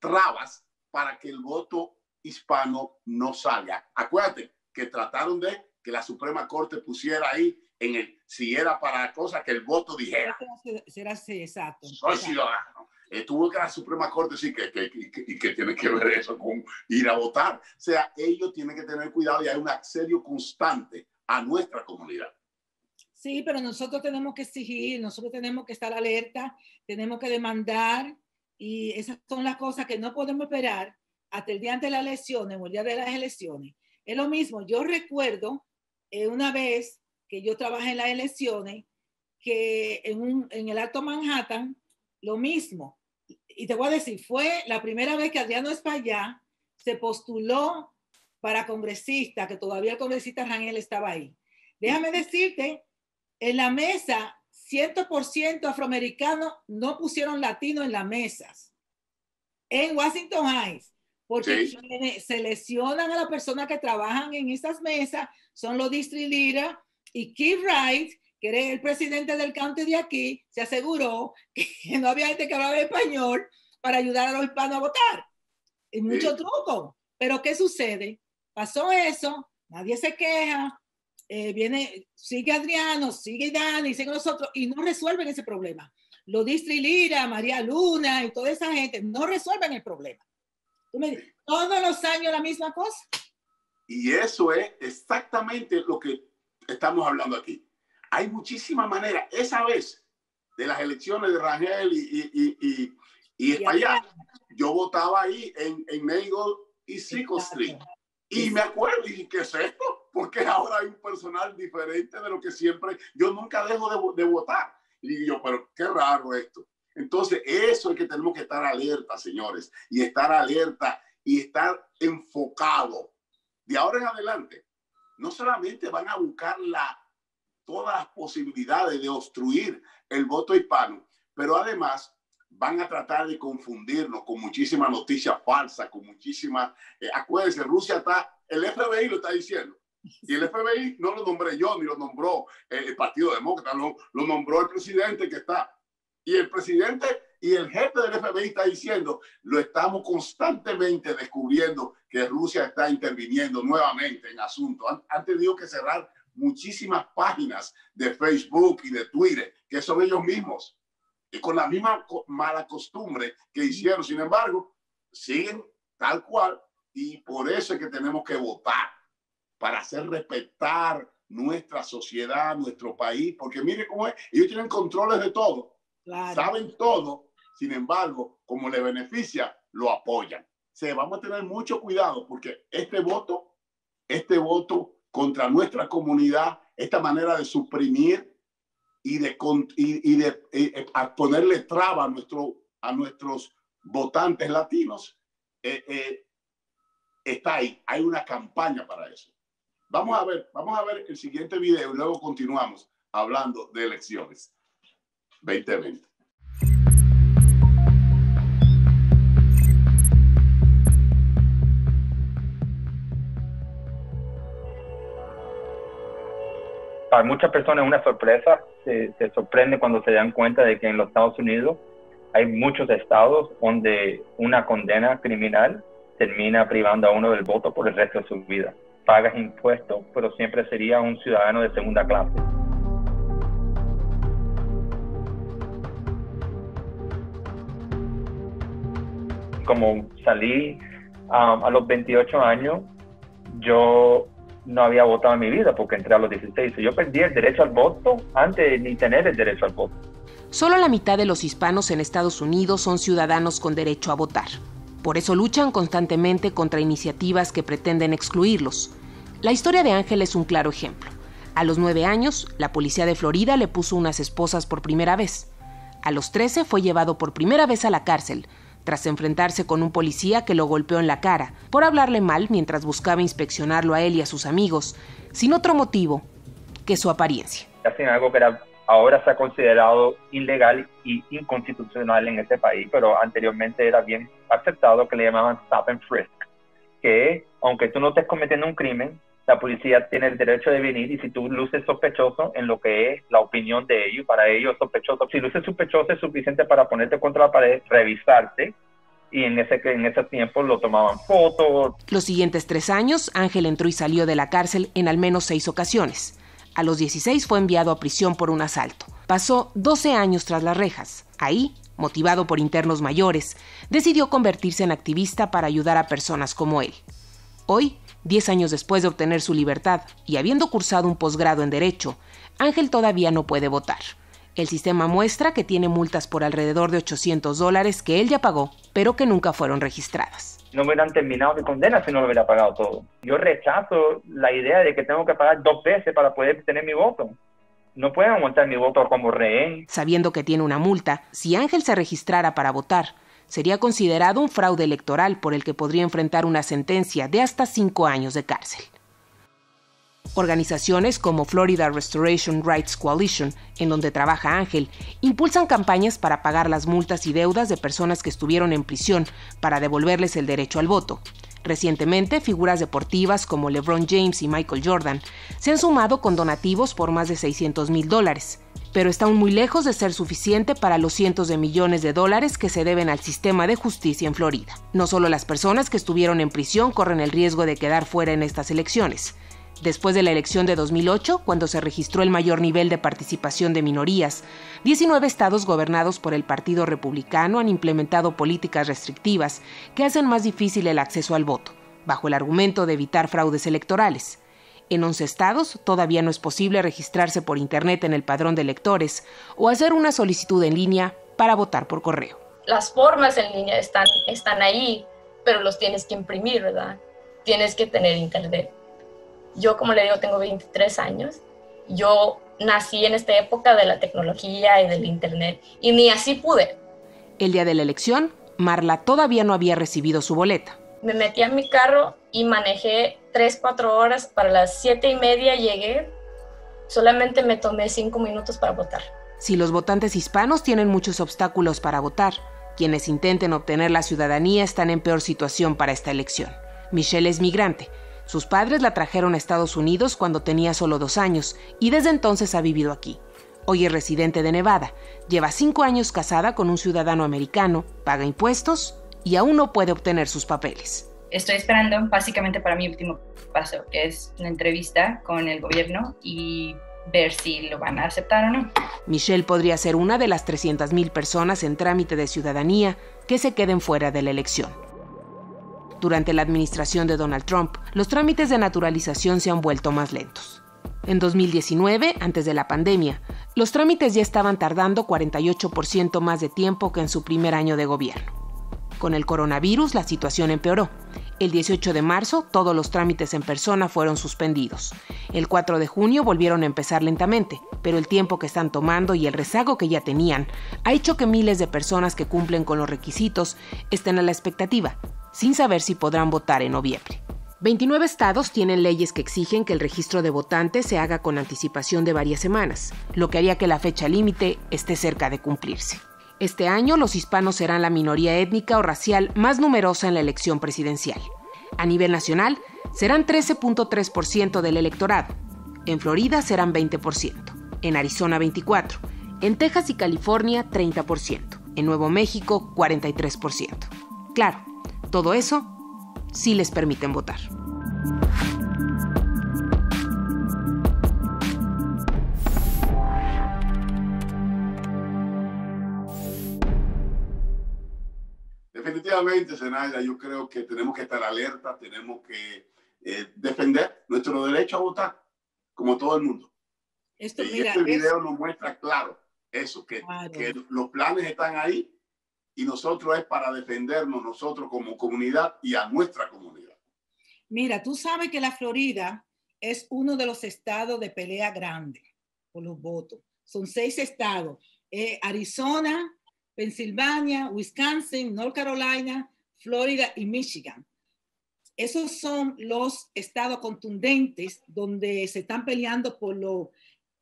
[SPEAKER 1] trabas para que el voto hispano no salga. Acuérdate que trataron de que la Suprema Corte pusiera ahí en el, si era para cosa que el voto dijera.
[SPEAKER 2] Será exacto.
[SPEAKER 1] Soy ciudadano. Eh, tuvo que la Suprema Corte sí que, que, que, que, tiene que ver eso con ir a votar. O sea, ellos tienen que tener cuidado y hay un asedio constante a nuestra comunidad.
[SPEAKER 2] Sí, pero nosotros tenemos que exigir, nosotros tenemos que estar alerta, tenemos que demandar Y esas son las cosas que no podemos esperar hasta el día de las elecciones o el día de las elecciones. Es lo mismo, yo recuerdo eh, una vez que yo trabajé en las elecciones, que en, un, en el Alto Manhattan, lo mismo. Y te voy a decir, fue la primera vez que Adriano Espaillá se postuló para congresista, que todavía el congresista Rangel estaba ahí. Déjame decirte, en la mesa, 100% afroamericanos no pusieron latino en las mesas. En Washington Heights, porque
[SPEAKER 1] Sí.
[SPEAKER 2] quienes seleccionan a las personas que trabajan en esas mesas son los district leaders y Keith Wright, que era el presidente del county de aquí, se aseguró que no había gente que hablaba español para ayudar a los hispanos a votar. Y mucho
[SPEAKER 1] Sí.
[SPEAKER 2] truco. Pero ¿qué sucede? Pasó eso, nadie se queja, eh, viene, sigue Adriano, sigue Dani, siguen nosotros y no resuelven ese problema. Los district leaders, María Luna y toda esa gente no resuelven el problema. Tú me dices, todos los años la misma cosa.
[SPEAKER 1] Y eso es exactamente lo que estamos hablando aquí. Hay muchísimas maneras. Esa vez de las elecciones de Rangel y, y, y, y, y yo votaba ahí en, en Nagel y Sickle Street. Y me acuerdo, y dije, ¿qué es esto? Porque ahora hay un personal diferente de lo que siempre, yo nunca dejo de, de votar. Y digo yo, pero qué raro esto. Entonces, eso es que tenemos que estar alerta, señores, y estar alerta y estar enfocado. De ahora en adelante, no solamente van a buscar la, todas las posibilidades de obstruir el voto hispano, pero además van a tratar de confundirnos con muchísimas noticias falsas, con muchísimas... eh, acuérdense, Rusia está, el FBI lo está diciendo. Y el FBI no lo nombré yo, ni lo nombró eh, el Partido Demócrata, lo, lo nombró el presidente que está. Y el presidente y el jefe del FBI está diciendo, lo estamos constantemente descubriendo que Rusia está interviniendo nuevamente en asuntos. Han, han tenido que cerrar muchísimas páginas de Facebook y de Twitter, que son ellos mismos y con la misma mala costumbre que hicieron. Sin embargo, siguen tal cual y por eso es que tenemos que votar para hacer respetar nuestra sociedad, nuestro país, porque mire cómo es, ellos tienen controles de todo,
[SPEAKER 2] Claro.
[SPEAKER 1] saben todo, sin embargo, como le beneficia, lo apoyan. Se vamos a tener mucho cuidado porque este voto, este voto contra nuestra comunidad, esta manera de suprimir y de, y, y de eh, eh, a ponerle traba a, nuestro, a nuestros votantes latinos, eh, eh, está ahí. Hay una campaña para eso. Vamos a ver, vamos a ver el siguiente video y luego continuamos hablando de elecciones 2020.
[SPEAKER 9] Para muchas personas es una sorpresa, se, se, sorprende cuando se dan cuenta de que en los Estados Unidos hay muchos estados donde una condena criminal termina privando a uno del voto por el resto de su vida. Pagas impuestos, pero siempre sería un ciudadano de segunda clase. Como salí um, a los 28 años, yo no había votado en mi vida porque entré a los 16. Yo perdí el derecho al voto antes de ni tener el derecho al voto.
[SPEAKER 10] Solo la mitad de los hispanos en Estados Unidos son ciudadanos con derecho a votar. Por eso luchan constantemente contra iniciativas que pretenden excluirlos. La historia de Ángel es un claro ejemplo. A los nueve años, la policía de Florida le puso unas esposas por primera vez. A los 13 fue llevado por primera vez a la cárcel, tras enfrentarse con un policía que lo golpeó en la cara por hablarle mal mientras buscaba inspeccionarlo a él y a sus amigos, sin otro motivo que su apariencia.
[SPEAKER 9] Hacen algo que ahora se ha considerado ilegal y inconstitucional en este país, pero anteriormente era bien aceptado que le llamaban stop and frisk, que aunque tú no estés cometiendo un crimen, la policía tiene el derecho de venir y si tú luces sospechoso en lo que es la opinión de ellos, para ellos sospechoso, si luces sospechoso es suficiente para ponerte contra la pared, revisarte y en ese, en ese tiempo lo tomaban fotos.
[SPEAKER 10] Los siguientes tres años, Ángel entró y salió de la cárcel en al menos seis ocasiones. A los 16 fue enviado a prisión por un asalto. Pasó 12 años tras las rejas. Ahí, motivado por internos mayores, decidió convertirse en activista para ayudar a personas como él. Hoy, Diez años después de obtener su libertad y habiendo cursado un posgrado en Derecho, Ángel todavía no puede votar. El sistema muestra que tiene multas por alrededor de 800 dólares que él ya pagó, pero que nunca fueron registradas.
[SPEAKER 9] No me hubieran terminado mi condena si no lo hubiera pagado todo. Yo rechazo la idea de que tengo que pagar dos veces para poder tener mi voto. No pueden aguantar mi voto como rehén.
[SPEAKER 10] Sabiendo que tiene una multa, si Ángel se registrara para votar, sería considerado un fraude electoral por el que podría enfrentar una sentencia de hasta cinco años de cárcel. Organizaciones como Florida Restoration Rights Coalition, en donde trabaja Ángel, impulsan campañas para pagar las multas y deudas de personas que estuvieron en prisión para devolverles el derecho al voto. Recientemente, figuras deportivas como LeBron James y Michael Jordan se han sumado con donativos por más de 600 mil dólares, pero está aún muy lejos de ser suficiente para los cientos de millones de dólares que se deben al sistema de justicia en Florida. No solo las personas que estuvieron en prisión corren el riesgo de quedar fuera en estas elecciones, Después de la elección de 2008, cuando se registró el mayor nivel de participación de minorías, 19 estados gobernados por el Partido Republicano han implementado políticas restrictivas que hacen más difícil el acceso al voto, bajo el argumento de evitar fraudes electorales. En 11 estados todavía no es posible registrarse por Internet en el padrón de electores o hacer una solicitud en línea para votar por correo.
[SPEAKER 11] Las formas en línea están, están ahí, pero los tienes que imprimir, ¿verdad? Tienes que tener Internet yo, como le digo, tengo 23 años. Yo nací en esta época de la tecnología y del Internet y ni así pude.
[SPEAKER 10] El día de la elección, Marla todavía no había recibido su boleta.
[SPEAKER 11] Me metí a mi carro y manejé 3, 4 horas. Para las 7 y media llegué. Solamente me tomé 5 minutos para votar.
[SPEAKER 10] Si los votantes hispanos tienen muchos obstáculos para votar, quienes intenten obtener la ciudadanía están en peor situación para esta elección. Michelle es migrante sus padres la trajeron a Estados Unidos cuando tenía solo dos años y desde entonces ha vivido aquí. Hoy es residente de Nevada, lleva cinco años casada con un ciudadano americano, paga impuestos y aún no puede obtener sus papeles.
[SPEAKER 12] Estoy esperando básicamente para mi último paso, que es una entrevista con el gobierno y ver si lo van a aceptar o no.
[SPEAKER 10] Michelle podría ser una de las 300.000 personas en trámite de ciudadanía que se queden fuera de la elección. Durante la administración de Donald Trump, los trámites de naturalización se han vuelto más lentos. En 2019, antes de la pandemia, los trámites ya estaban tardando 48% más de tiempo que en su primer año de gobierno. Con el coronavirus la situación empeoró. El 18 de marzo todos los trámites en persona fueron suspendidos. El 4 de junio volvieron a empezar lentamente, pero el tiempo que están tomando y el rezago que ya tenían ha hecho que miles de personas que cumplen con los requisitos estén a la expectativa sin saber si podrán votar en noviembre. 29 estados tienen leyes que exigen que el registro de votantes se haga con anticipación de varias semanas, lo que haría que la fecha límite esté cerca de cumplirse. Este año los hispanos serán la minoría étnica o racial más numerosa en la elección presidencial. A nivel nacional, serán 13.3% del electorado. En Florida serán 20%, en Arizona 24%, en Texas y California 30%, en Nuevo México 43%. Claro, todo eso sí les permiten votar.
[SPEAKER 1] Definitivamente, Zenaida, yo creo que tenemos que estar alerta, tenemos que eh, defender nuestro derecho a votar, como todo el mundo. Esto, y este video nos muestra claro eso, que, que los planes están ahí y nosotros es para defendernos nosotros como comunidad y a nuestra comunidad.
[SPEAKER 2] Mira, tú sabes que la Florida es uno de los estados de pelea grande por los votos. Son seis estados, eh, Arizona, Pensilvania, Wisconsin, North Carolina, Florida y Michigan. Esos son los estados contundentes donde se están peleando por los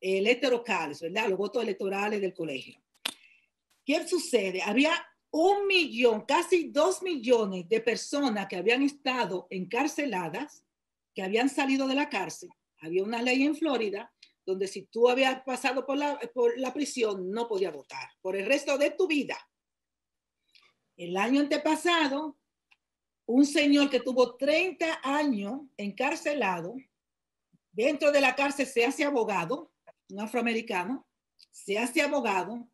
[SPEAKER 2] electorales, ¿verdad? Los votos electorales del colegio. ¿Qué sucede? Había un millón, casi dos millones de personas que habían estado encarceladas, que habían salido de la cárcel. Había una ley en Florida donde si tú habías pasado por la, por la prisión no podías votar por el resto de tu vida. El año antepasado, un señor que tuvo 30 años encarcelado, dentro de la cárcel se hace abogado, un afroamericano, se hace abogado,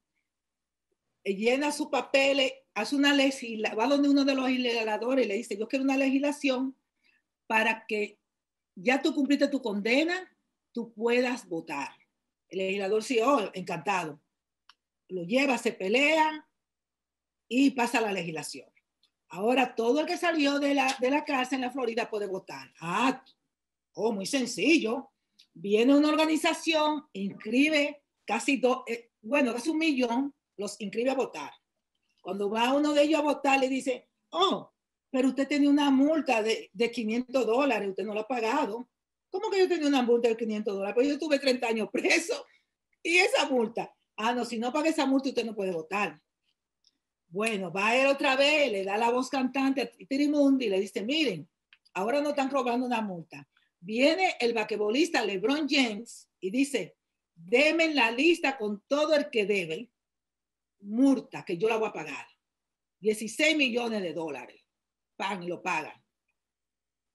[SPEAKER 2] llena sus papeles, hace una legislación, va donde uno de los legisladores y le dice, yo quiero una legislación para que ya tú cumpliste tu condena, tú puedas votar. El legislador sí, oh, encantado. lo lleva, se pelea y pasa la legislación. Ahora todo el que salió de la, de la en la Florida puede votar. Ah, oh, muy sencillo. Viene una organización, inscribe casi dos, eh, bueno, casi un millón, los inscribe a votar. Cuando va uno de ellos a votar, le dice, oh, pero usted tenía una multa de, de 500 dólares, usted no lo ha pagado. ¿Cómo que yo tenía una multa de 500 dólares? Pues yo tuve 30 años preso. Y esa multa. Ah, no, si no paga esa multa, usted no puede votar. Bueno, va a él otra vez, le da la voz cantante a Tirimundi y le dice, miren, ahora no están cobrando una multa. Viene el vaquebolista LeBron James y dice, deme la lista con todo el que debe multa, que yo la voy a pagar. 16 millones de dólares. Pan lo pagan.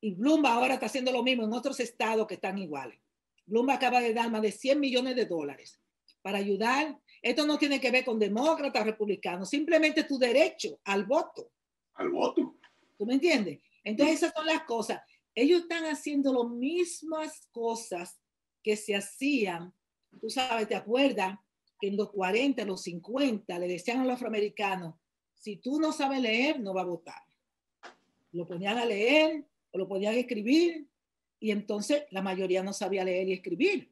[SPEAKER 2] Y Bloomberg ahora está haciendo lo mismo en otros estados que están iguales. Bloomberg acaba de dar más de 100 millones de dólares para ayudar. Esto no tiene que ver con demócratas, republicanos, simplemente tu derecho al voto.
[SPEAKER 1] Al voto.
[SPEAKER 2] ¿Tú me entiendes? Entonces esas son las cosas. Ellos están haciendo las mismas cosas que se hacían. Tú sabes, ¿te acuerdas? Que en los 40, los 50 le decían a los afroamericanos, si tú no sabes leer, no va a votar. Lo ponían a leer o lo podían escribir y entonces la mayoría no sabía leer y escribir.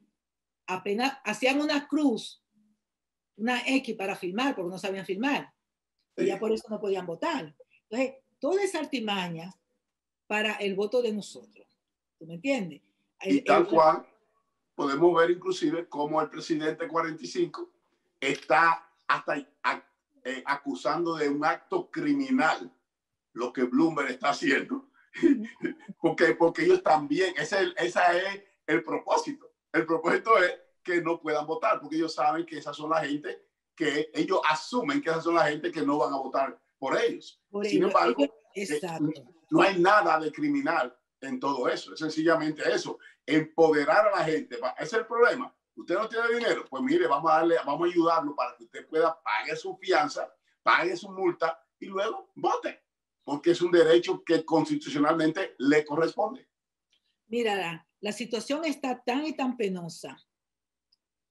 [SPEAKER 2] Apenas hacían una cruz, una X para filmar porque no sabían filmar. Y ya por eso no podían votar. Entonces, toda esa artimaña para el voto de nosotros. ¿Tú me entiendes?
[SPEAKER 1] Y tal cual, podemos ver inclusive cómo el presidente 45 está hasta eh, acusando de un acto criminal lo que Bloomberg está haciendo porque, porque ellos también, ese es, esa es el propósito. El propósito es que no puedan votar, porque ellos saben que esas son la gente que ellos asumen que esas son la gente que no van a votar por ellos. Sin embargo, eh, no hay nada de criminal en todo eso. Es sencillamente eso, empoderar a la gente. Ese es el problema. Usted no tiene dinero, pues mire, vamos a darle, vamos a ayudarlo para que usted pueda pagar su fianza, pague su multa y luego vote porque es un derecho que constitucionalmente le corresponde.
[SPEAKER 2] Mira, la situación está tan y tan penosa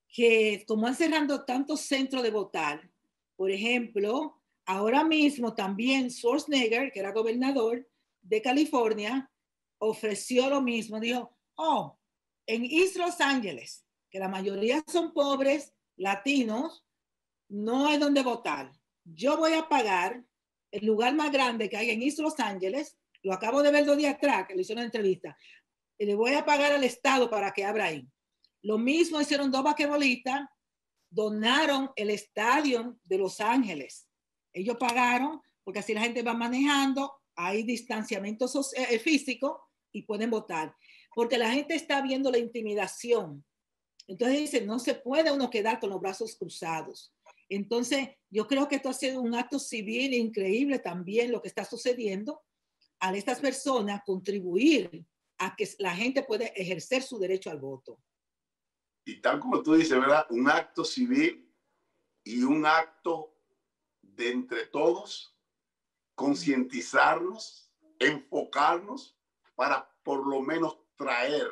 [SPEAKER 2] que como han cerrado tantos centros de votar, por ejemplo, ahora mismo también Schwarzenegger, que era gobernador de California, ofreció lo mismo. Dijo, oh, en East Los Ángeles, que la mayoría son pobres, latinos, no hay donde votar. Yo voy a pagar el lugar más grande que hay en East Los Ángeles, lo acabo de ver dos días atrás, que le hicieron una entrevista, y le voy a pagar al Estado para que abra ahí. Lo mismo hicieron dos basquetbolistas, donaron el estadio de Los Ángeles. Ellos pagaron, porque así la gente va manejando, hay distanciamiento eh, eh, físico y pueden votar. Porque la gente está viendo la intimidación. Entonces dice, no se puede uno quedar con los brazos cruzados. Entonces, yo creo que esto ha sido un acto civil increíble también lo que está sucediendo a estas personas contribuir a que la gente pueda ejercer su derecho al voto.
[SPEAKER 1] Y tal como tú dices, ¿verdad? Un acto civil y un acto de entre todos concientizarnos, enfocarnos para por lo menos traer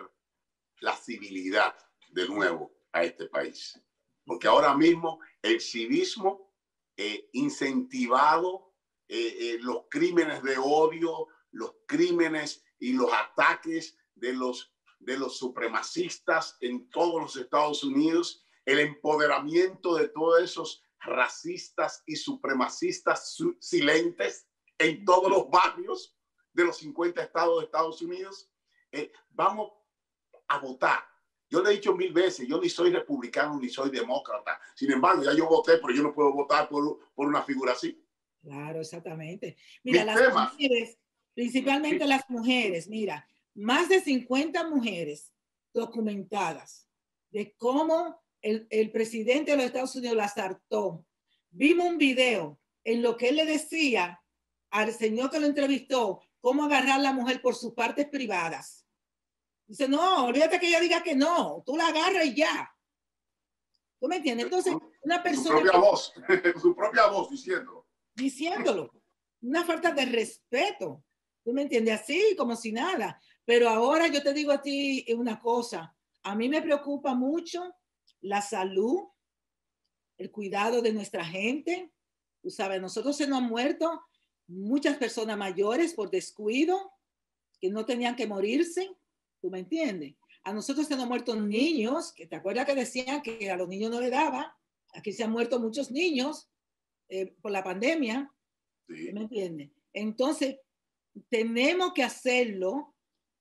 [SPEAKER 1] la civilidad de nuevo a este país. Porque ahora mismo el civismo eh, incentivado, eh, eh, los crímenes de odio, los crímenes y los ataques de los, de los supremacistas en todos los Estados Unidos, el empoderamiento de todos esos racistas y supremacistas silentes en todos los barrios de los 50 estados de Estados Unidos. vamos a votar yo le he dicho mil veces, yo ni soy republicano ni soy demócrata. Sin embargo, ya yo voté, pero yo no puedo votar por, por una figura así.
[SPEAKER 2] Claro, exactamente. Mira, las mujeres, principalmente las mujeres, mira, más de 50 mujeres documentadas de cómo el, el presidente de los Estados Unidos las hartó. Vimos un video en lo que él le decía al señor que lo entrevistó, cómo agarrar a la mujer por sus partes privadas Dice, no, olvídate que ella diga que no, tú la agarras y ya. ¿Tú me entiendes? Entonces, una persona...
[SPEAKER 1] Su propia voz, su propia voz diciendo.
[SPEAKER 2] Diciéndolo. Una falta de respeto. ¿Tú me entiendes? Así, como si nada. Pero ahora yo te digo a ti una cosa. A mí me preocupa mucho la salud el cuidado de nuestra gente. Tú sabes, nosotros se nos han muerto muchas personas mayores por descuido, que no tenían que morirse. ¿Tú me entiendes? A nosotros se nos han muerto niños, que te acuerdas que decían que a los niños no le daba. Aquí se han muerto muchos niños eh, por la pandemia.
[SPEAKER 1] Sí.
[SPEAKER 2] ¿Me entiendes? Entonces, tenemos que hacerlo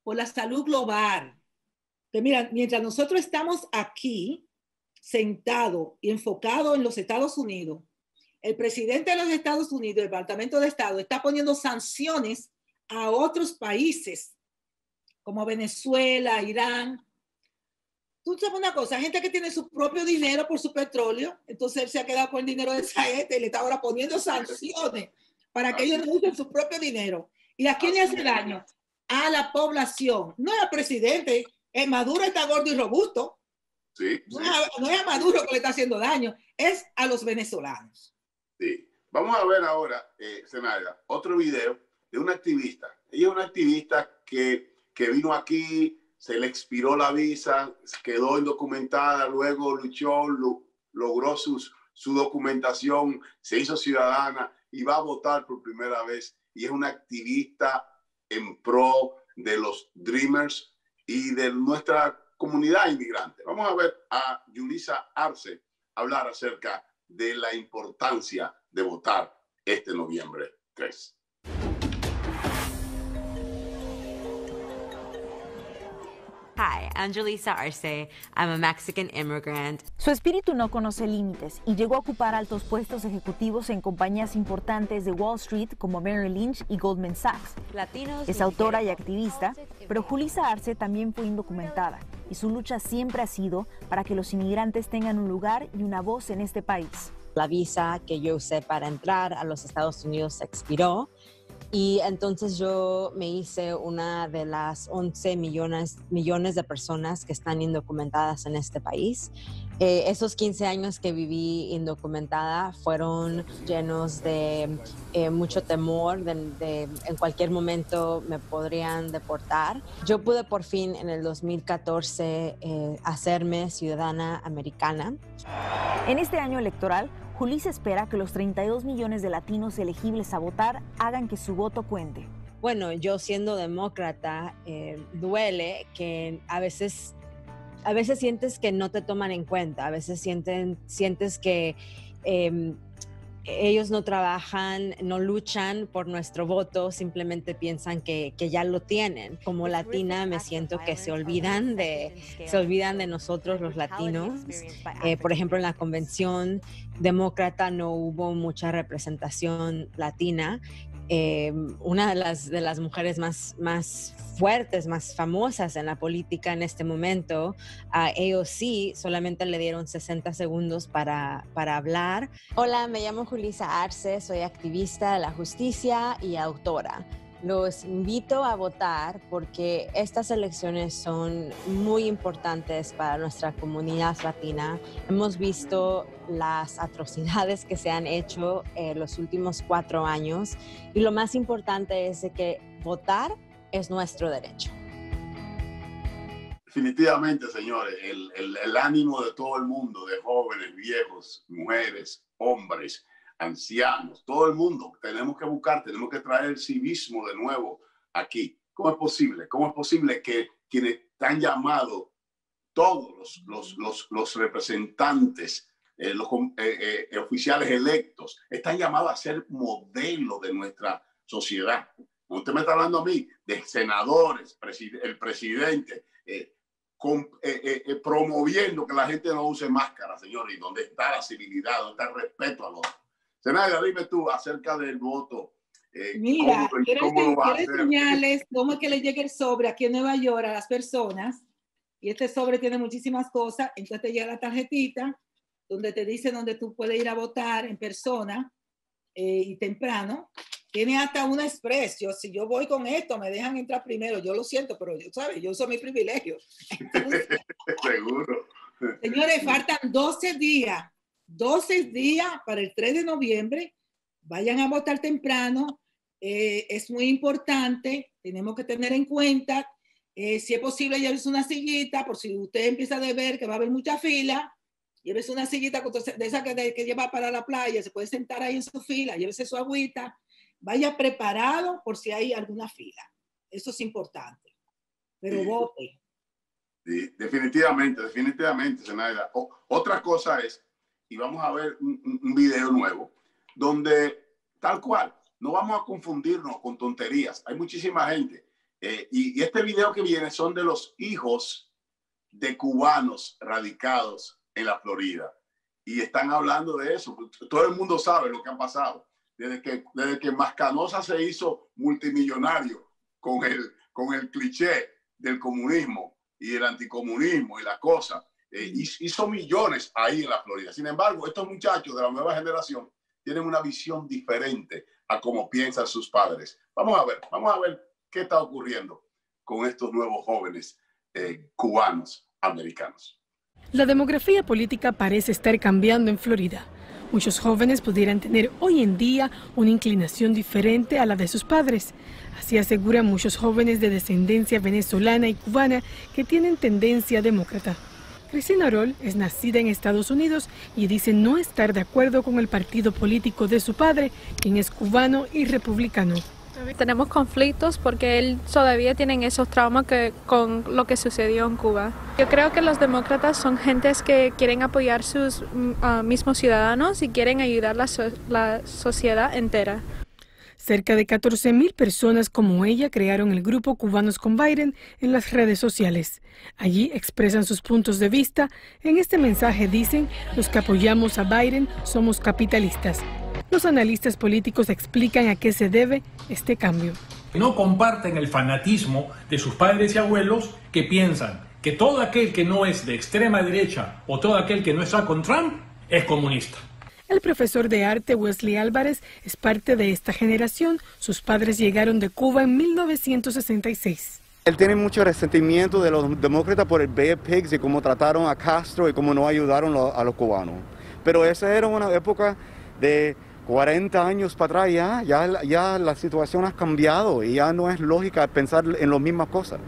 [SPEAKER 2] por la salud global. Que mira, mientras nosotros estamos aquí, sentados y enfocados en los Estados Unidos, el presidente de los Estados Unidos, el Departamento de Estado, está poniendo sanciones a otros países, como Venezuela, Irán. Tú sabes una cosa, gente que tiene su propio dinero por su petróleo, entonces él se ha quedado con el dinero de esa gente y le está ahora poniendo sanciones para que ellos no usen su propio dinero. ¿Y a quién le hace daño? A la población, no al presidente. El Maduro está gordo y robusto.
[SPEAKER 1] Sí,
[SPEAKER 2] No,
[SPEAKER 1] sí.
[SPEAKER 2] es a, no es a Maduro que le está haciendo daño, es a los venezolanos.
[SPEAKER 1] Sí. Vamos a ver ahora, eh, Zenaida, otro video de una activista. Ella es una activista que, que vino aquí, se le expiró la visa, quedó indocumentada, luego luchó, lo- logró sus, su documentación, se hizo ciudadana y va a votar por primera vez. Y es una activista en pro de los Dreamers y de nuestra comunidad inmigrante. Vamos a ver a Yulisa Arce hablar acerca de la importancia de votar este noviembre 3.
[SPEAKER 13] Hi, I'm Jaleesa Arce. I'm a Mexican immigrant.
[SPEAKER 14] Su espíritu no conoce límites y llegó a ocupar altos puestos ejecutivos en compañías importantes de Wall Street como Merrill Lynch y Goldman Sachs.
[SPEAKER 13] Latinos
[SPEAKER 14] Es autora y activista, pero Julissa Arce también fue indocumentada y su lucha siempre ha sido para que los inmigrantes tengan un lugar y una voz en este país.
[SPEAKER 15] La visa que yo usé para entrar a los Estados Unidos se expiró y entonces yo me hice una de las 11 millones, millones de personas que están indocumentadas en este país. Eh, esos 15 años que viví indocumentada fueron llenos de eh, mucho temor, de, de en cualquier momento me podrían deportar. Yo pude por fin en el 2014 eh, hacerme ciudadana americana.
[SPEAKER 14] En este año electoral, Julissa espera que los 32 millones de latinos elegibles a votar hagan que su voto cuente.
[SPEAKER 15] Bueno, yo siendo demócrata, eh, duele que a veces, a veces sientes que no te toman en cuenta, a veces sientes que eh, ellos no trabajan, no luchan por nuestro voto, simplemente piensan que, que ya lo tienen. Como latina me siento que se olvidan de, se olvidan de nosotros los latinos. Eh, por ejemplo, en la convención demócrata no hubo mucha representación latina. Eh, una de las, de las mujeres más, más fuertes, más famosas en la política en este momento, a AOC solamente le dieron 60 segundos para, para hablar. Hola, me llamo Julissa Arce, soy activista de la justicia y autora. Los invito a votar porque estas elecciones son muy importantes para nuestra comunidad latina. Hemos visto las atrocidades que se han hecho en los últimos cuatro años y lo más importante es de que votar es nuestro derecho.
[SPEAKER 1] Definitivamente, señores, el, el, el ánimo de todo el mundo, de jóvenes, viejos, mujeres, hombres, ancianos, todo el mundo, tenemos que buscar, tenemos que traer el civismo de nuevo aquí. ¿Cómo es posible? ¿Cómo es posible que quienes están llamados, todos los, los, los, los representantes, eh, los eh, eh, oficiales electos, están llamados a ser modelo de nuestra sociedad? Usted me está hablando a mí de senadores, el presidente, con, promoviendo que la gente no use máscara, señores. ¿Y dónde está la civilidad? ¿Dónde está el respeto a los Senadora, dime tú acerca del voto.
[SPEAKER 2] Eh, Mira, ¿cómo, quiero, cómo quiero enseñarles cómo es que le llega el sobre aquí en Nueva York a las personas. Y este sobre tiene muchísimas cosas. Entonces te llega la tarjetita donde te dice dónde tú puedes ir a votar en persona eh, y temprano. Tiene hasta un expreso. Si yo voy con esto, me dejan entrar primero. Yo lo siento, pero yo, ¿sabes? Yo uso mi privilegio.
[SPEAKER 1] Seguro.
[SPEAKER 2] Señores, faltan 12 días 12 días para el 3 de noviembre. Vayan a votar temprano. Eh, es muy importante. Tenemos que tener en cuenta, eh, si es posible, llevarse una sillita por si usted empieza a ver que va a haber mucha fila. Llévese una sillita de esa que, que lleva para la playa, se puede sentar ahí en su fila, llévese su agüita, vaya preparado por si hay alguna fila. Eso es importante. Pero vote.
[SPEAKER 1] Sí, definitivamente, definitivamente, Zenaida. otra cosa es, y vamos a ver un, un, video nuevo, donde tal cual, no vamos a confundirnos con tonterías. Hay muchísima gente. Eh, y, y, este video que viene son de los hijos de cubanos radicados en la Florida. Y están hablando de eso. Todo el mundo sabe lo que ha pasado. Desde que, desde que Mascanosa se hizo multimillonario con el, con el cliché del comunismo y el anticomunismo y la cosa, eh, hizo millones ahí en la Florida. Sin embargo, estos muchachos de la nueva generación tienen una visión diferente a cómo piensan sus padres. Vamos a ver, vamos a ver qué está ocurriendo con estos nuevos jóvenes eh, cubanos americanos.
[SPEAKER 16] La demografía política parece estar cambiando en Florida. Muchos jóvenes pudieran tener hoy en día una inclinación diferente a la de sus padres. Así aseguran muchos jóvenes de descendencia venezolana y cubana que tienen tendencia demócrata. Cristina Orol es nacida en Estados Unidos y dice no estar de acuerdo con el partido político de su padre, quien es cubano y republicano.
[SPEAKER 17] Tenemos conflictos porque él todavía tiene esos traumas que, con lo que sucedió en Cuba. Yo creo que los demócratas son gentes que quieren apoyar sus uh, mismos ciudadanos y quieren ayudar la, la sociedad entera.
[SPEAKER 16] Cerca de 14.000 personas como ella crearon el grupo Cubanos con Biden en las redes sociales. Allí expresan sus puntos de vista. En este mensaje dicen, los que apoyamos a Biden somos capitalistas. Los analistas políticos explican a qué se debe este cambio.
[SPEAKER 18] No comparten el fanatismo de sus padres y abuelos que piensan que todo aquel que no es de extrema derecha o todo aquel que no está con Trump es comunista.
[SPEAKER 16] El profesor de arte Wesley Álvarez es parte de esta generación. Sus padres llegaron de Cuba en 1966.
[SPEAKER 19] Él tiene mucho resentimiento de los demócratas por el Bay Pigs y cómo trataron a Castro y cómo no ayudaron a los cubanos. Pero esa era una época de 40 años para atrás ya, ya, ya la situación ha cambiado y ya no es lógica pensar en las mismas cosas.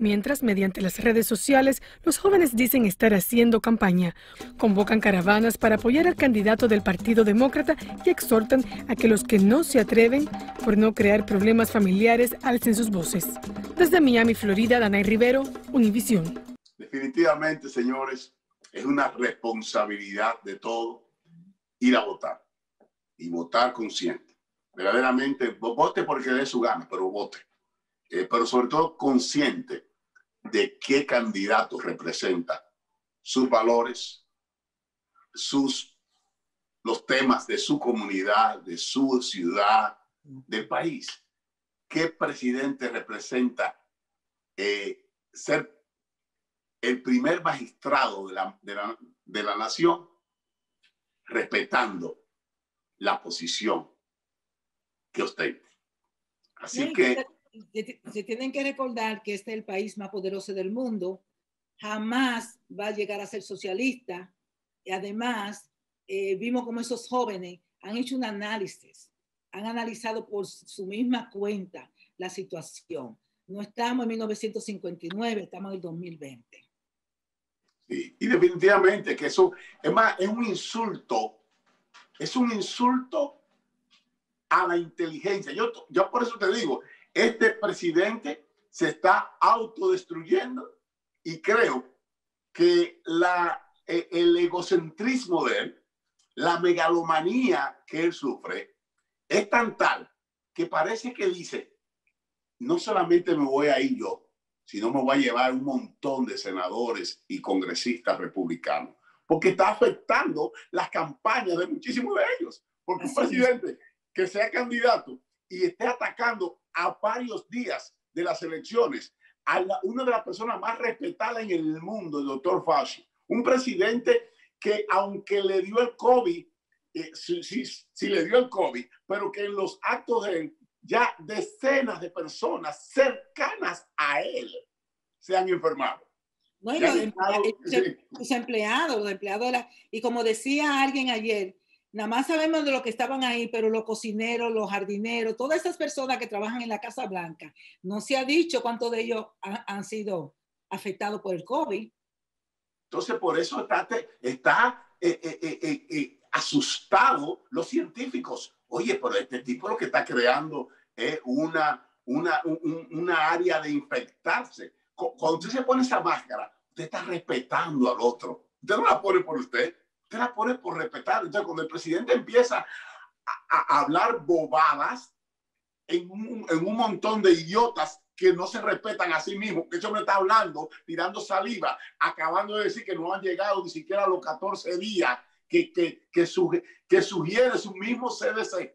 [SPEAKER 16] Mientras, mediante las redes sociales, los jóvenes dicen estar haciendo campaña. Convocan caravanas para apoyar al candidato del Partido Demócrata y exhortan a que los que no se atreven, por no crear problemas familiares, alcen sus voces. Desde Miami, Florida, Danay Rivero, Univisión.
[SPEAKER 1] Definitivamente, señores, es una responsabilidad de todo ir a votar y votar consciente. Verdaderamente, vote porque dé su gana, pero vote. Eh, pero sobre todo consciente de qué candidato representa sus valores, sus los temas de su comunidad, de su ciudad, del país. ¿Qué presidente representa eh, ser el primer magistrado de la, de, la, de la nación, respetando la posición que ostenta? Así que
[SPEAKER 2] se tienen que recordar que este es el país más poderoso del mundo, jamás va a llegar a ser socialista. Y además, eh, vimos como esos jóvenes han hecho un análisis, han analizado por su misma cuenta la situación. No estamos en 1959, estamos en el 2020.
[SPEAKER 1] Sí, y definitivamente que eso, es más, es un insulto, es un insulto a la inteligencia. Yo, yo por eso te digo, este presidente se está autodestruyendo y creo que la, e, el egocentrismo de él, la megalomanía que él sufre, es tan tal que parece que dice, no solamente me voy a ir yo, sino me voy a llevar un montón de senadores y congresistas republicanos, porque está afectando las campañas de muchísimos de ellos, porque un presidente que sea candidato y esté atacando a varios días de las elecciones a una de las personas más respetadas en el mundo, el doctor Fauci, un presidente que aunque le dio el COVID, eh, sí, sí, sí, le dio el COVID, pero que en los actos de él ya decenas de personas cercanas a él se han enfermado.
[SPEAKER 2] Bueno, los, empleados, los empleados, los empleados y como decía alguien ayer, Nada más sabemos de lo que estaban ahí, pero los cocineros, los jardineros, todas esas personas que trabajan en la Casa Blanca, no se ha dicho cuántos de ellos han, sido afectados por el COVID.
[SPEAKER 1] Entonces, por eso está, está eh, eh, eh, asustado los científicos. Oye, pero este tipo lo que está creando es una, una, una área de infectarse. Cuando usted se pone esa máscara, usted está respetando al otro. Usted no la pone por usted, usted la pone por respetar. Entonces, cuando el presidente empieza a, hablar bobadas en un, en un montón de idiotas que no se respetan a sí mismos, que ese hombre está hablando, tirando saliva, acabando de decir que no han llegado ni siquiera a los 14 días que, que, que, que sugiere su mismo CDC,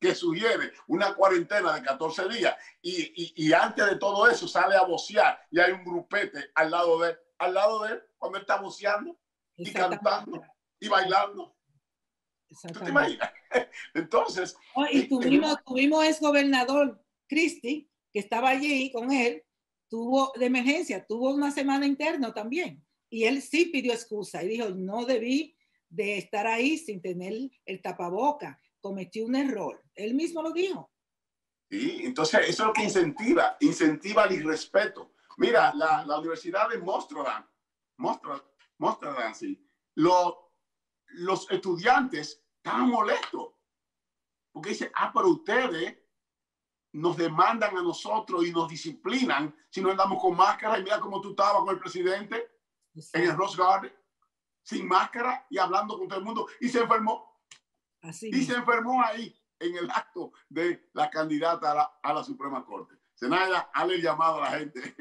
[SPEAKER 1] que sugiere una cuarentena de 14 días. Y, y, y, antes de todo eso sale a vocear y hay un grupete al lado de, al lado de él cuando él está voceando y cantando y bailando. ¿Tú te imaginas? Entonces...
[SPEAKER 2] y eh, tuvimos, tuvimos ex gobernador Christie que estaba allí con él, tuvo de emergencia, tuvo una semana interna también. Y él sí pidió excusa y dijo, no debí de estar ahí sin tener el tapaboca, cometí un error. Él mismo lo dijo.
[SPEAKER 1] Sí, entonces eso es lo que incentiva, incentiva el irrespeto. Mira, la, la Universidad de Mostradam, Mostradam, sí, los estudiantes estaban molestos porque dice, ah, pero ustedes nos demandan a nosotros y nos disciplinan si no andamos con máscara. Y mira cómo tú estabas con el presidente en el Rose Garden, sin máscara y hablando con todo el mundo. Y se enfermó.
[SPEAKER 2] Así
[SPEAKER 1] y se enfermó ahí, en el acto de la candidata a la, a la Suprema Corte. Senaya, hale el llamado a la gente.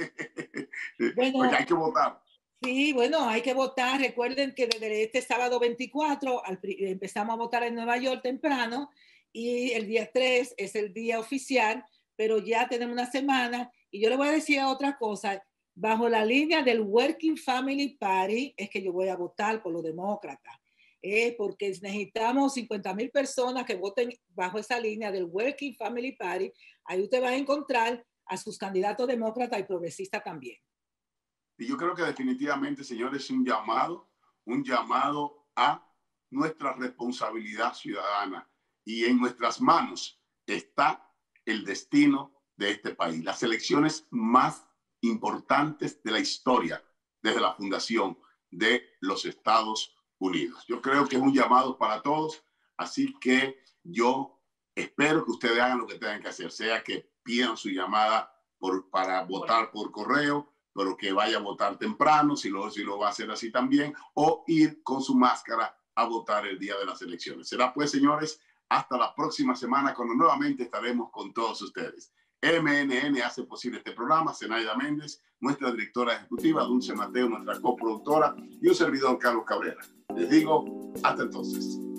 [SPEAKER 1] Porque hay que votar.
[SPEAKER 2] Sí, bueno, hay que votar. Recuerden que desde este sábado 24 empezamos a votar en Nueva York temprano y el día 3 es el día oficial, pero ya tenemos una semana y yo le voy a decir otra cosa. Bajo la línea del Working Family Party es que yo voy a votar por los demócratas, eh, porque necesitamos 50 mil personas que voten bajo esa línea del Working Family Party. Ahí usted va a encontrar a sus candidatos demócratas y progresistas también.
[SPEAKER 1] Y yo creo que definitivamente, señores, es un llamado, un llamado a nuestra responsabilidad ciudadana y en nuestras manos está el destino de este país. Las elecciones más importantes de la historia desde la fundación de los Estados Unidos. Yo creo que es un llamado para todos, así que yo espero que ustedes hagan lo que tengan que hacer, sea que pidan su llamada por, para votar por correo, pero que vaya a votar temprano, si lo, si lo va a hacer así también, o ir con su máscara a votar el día de las elecciones. Será pues, señores, hasta la próxima semana cuando nuevamente estaremos con todos ustedes. MNN hace posible este programa, Zenaida Méndez, nuestra directora ejecutiva, Dulce Mateo, nuestra coproductora y un servidor Carlos Cabrera. Les digo, hasta entonces.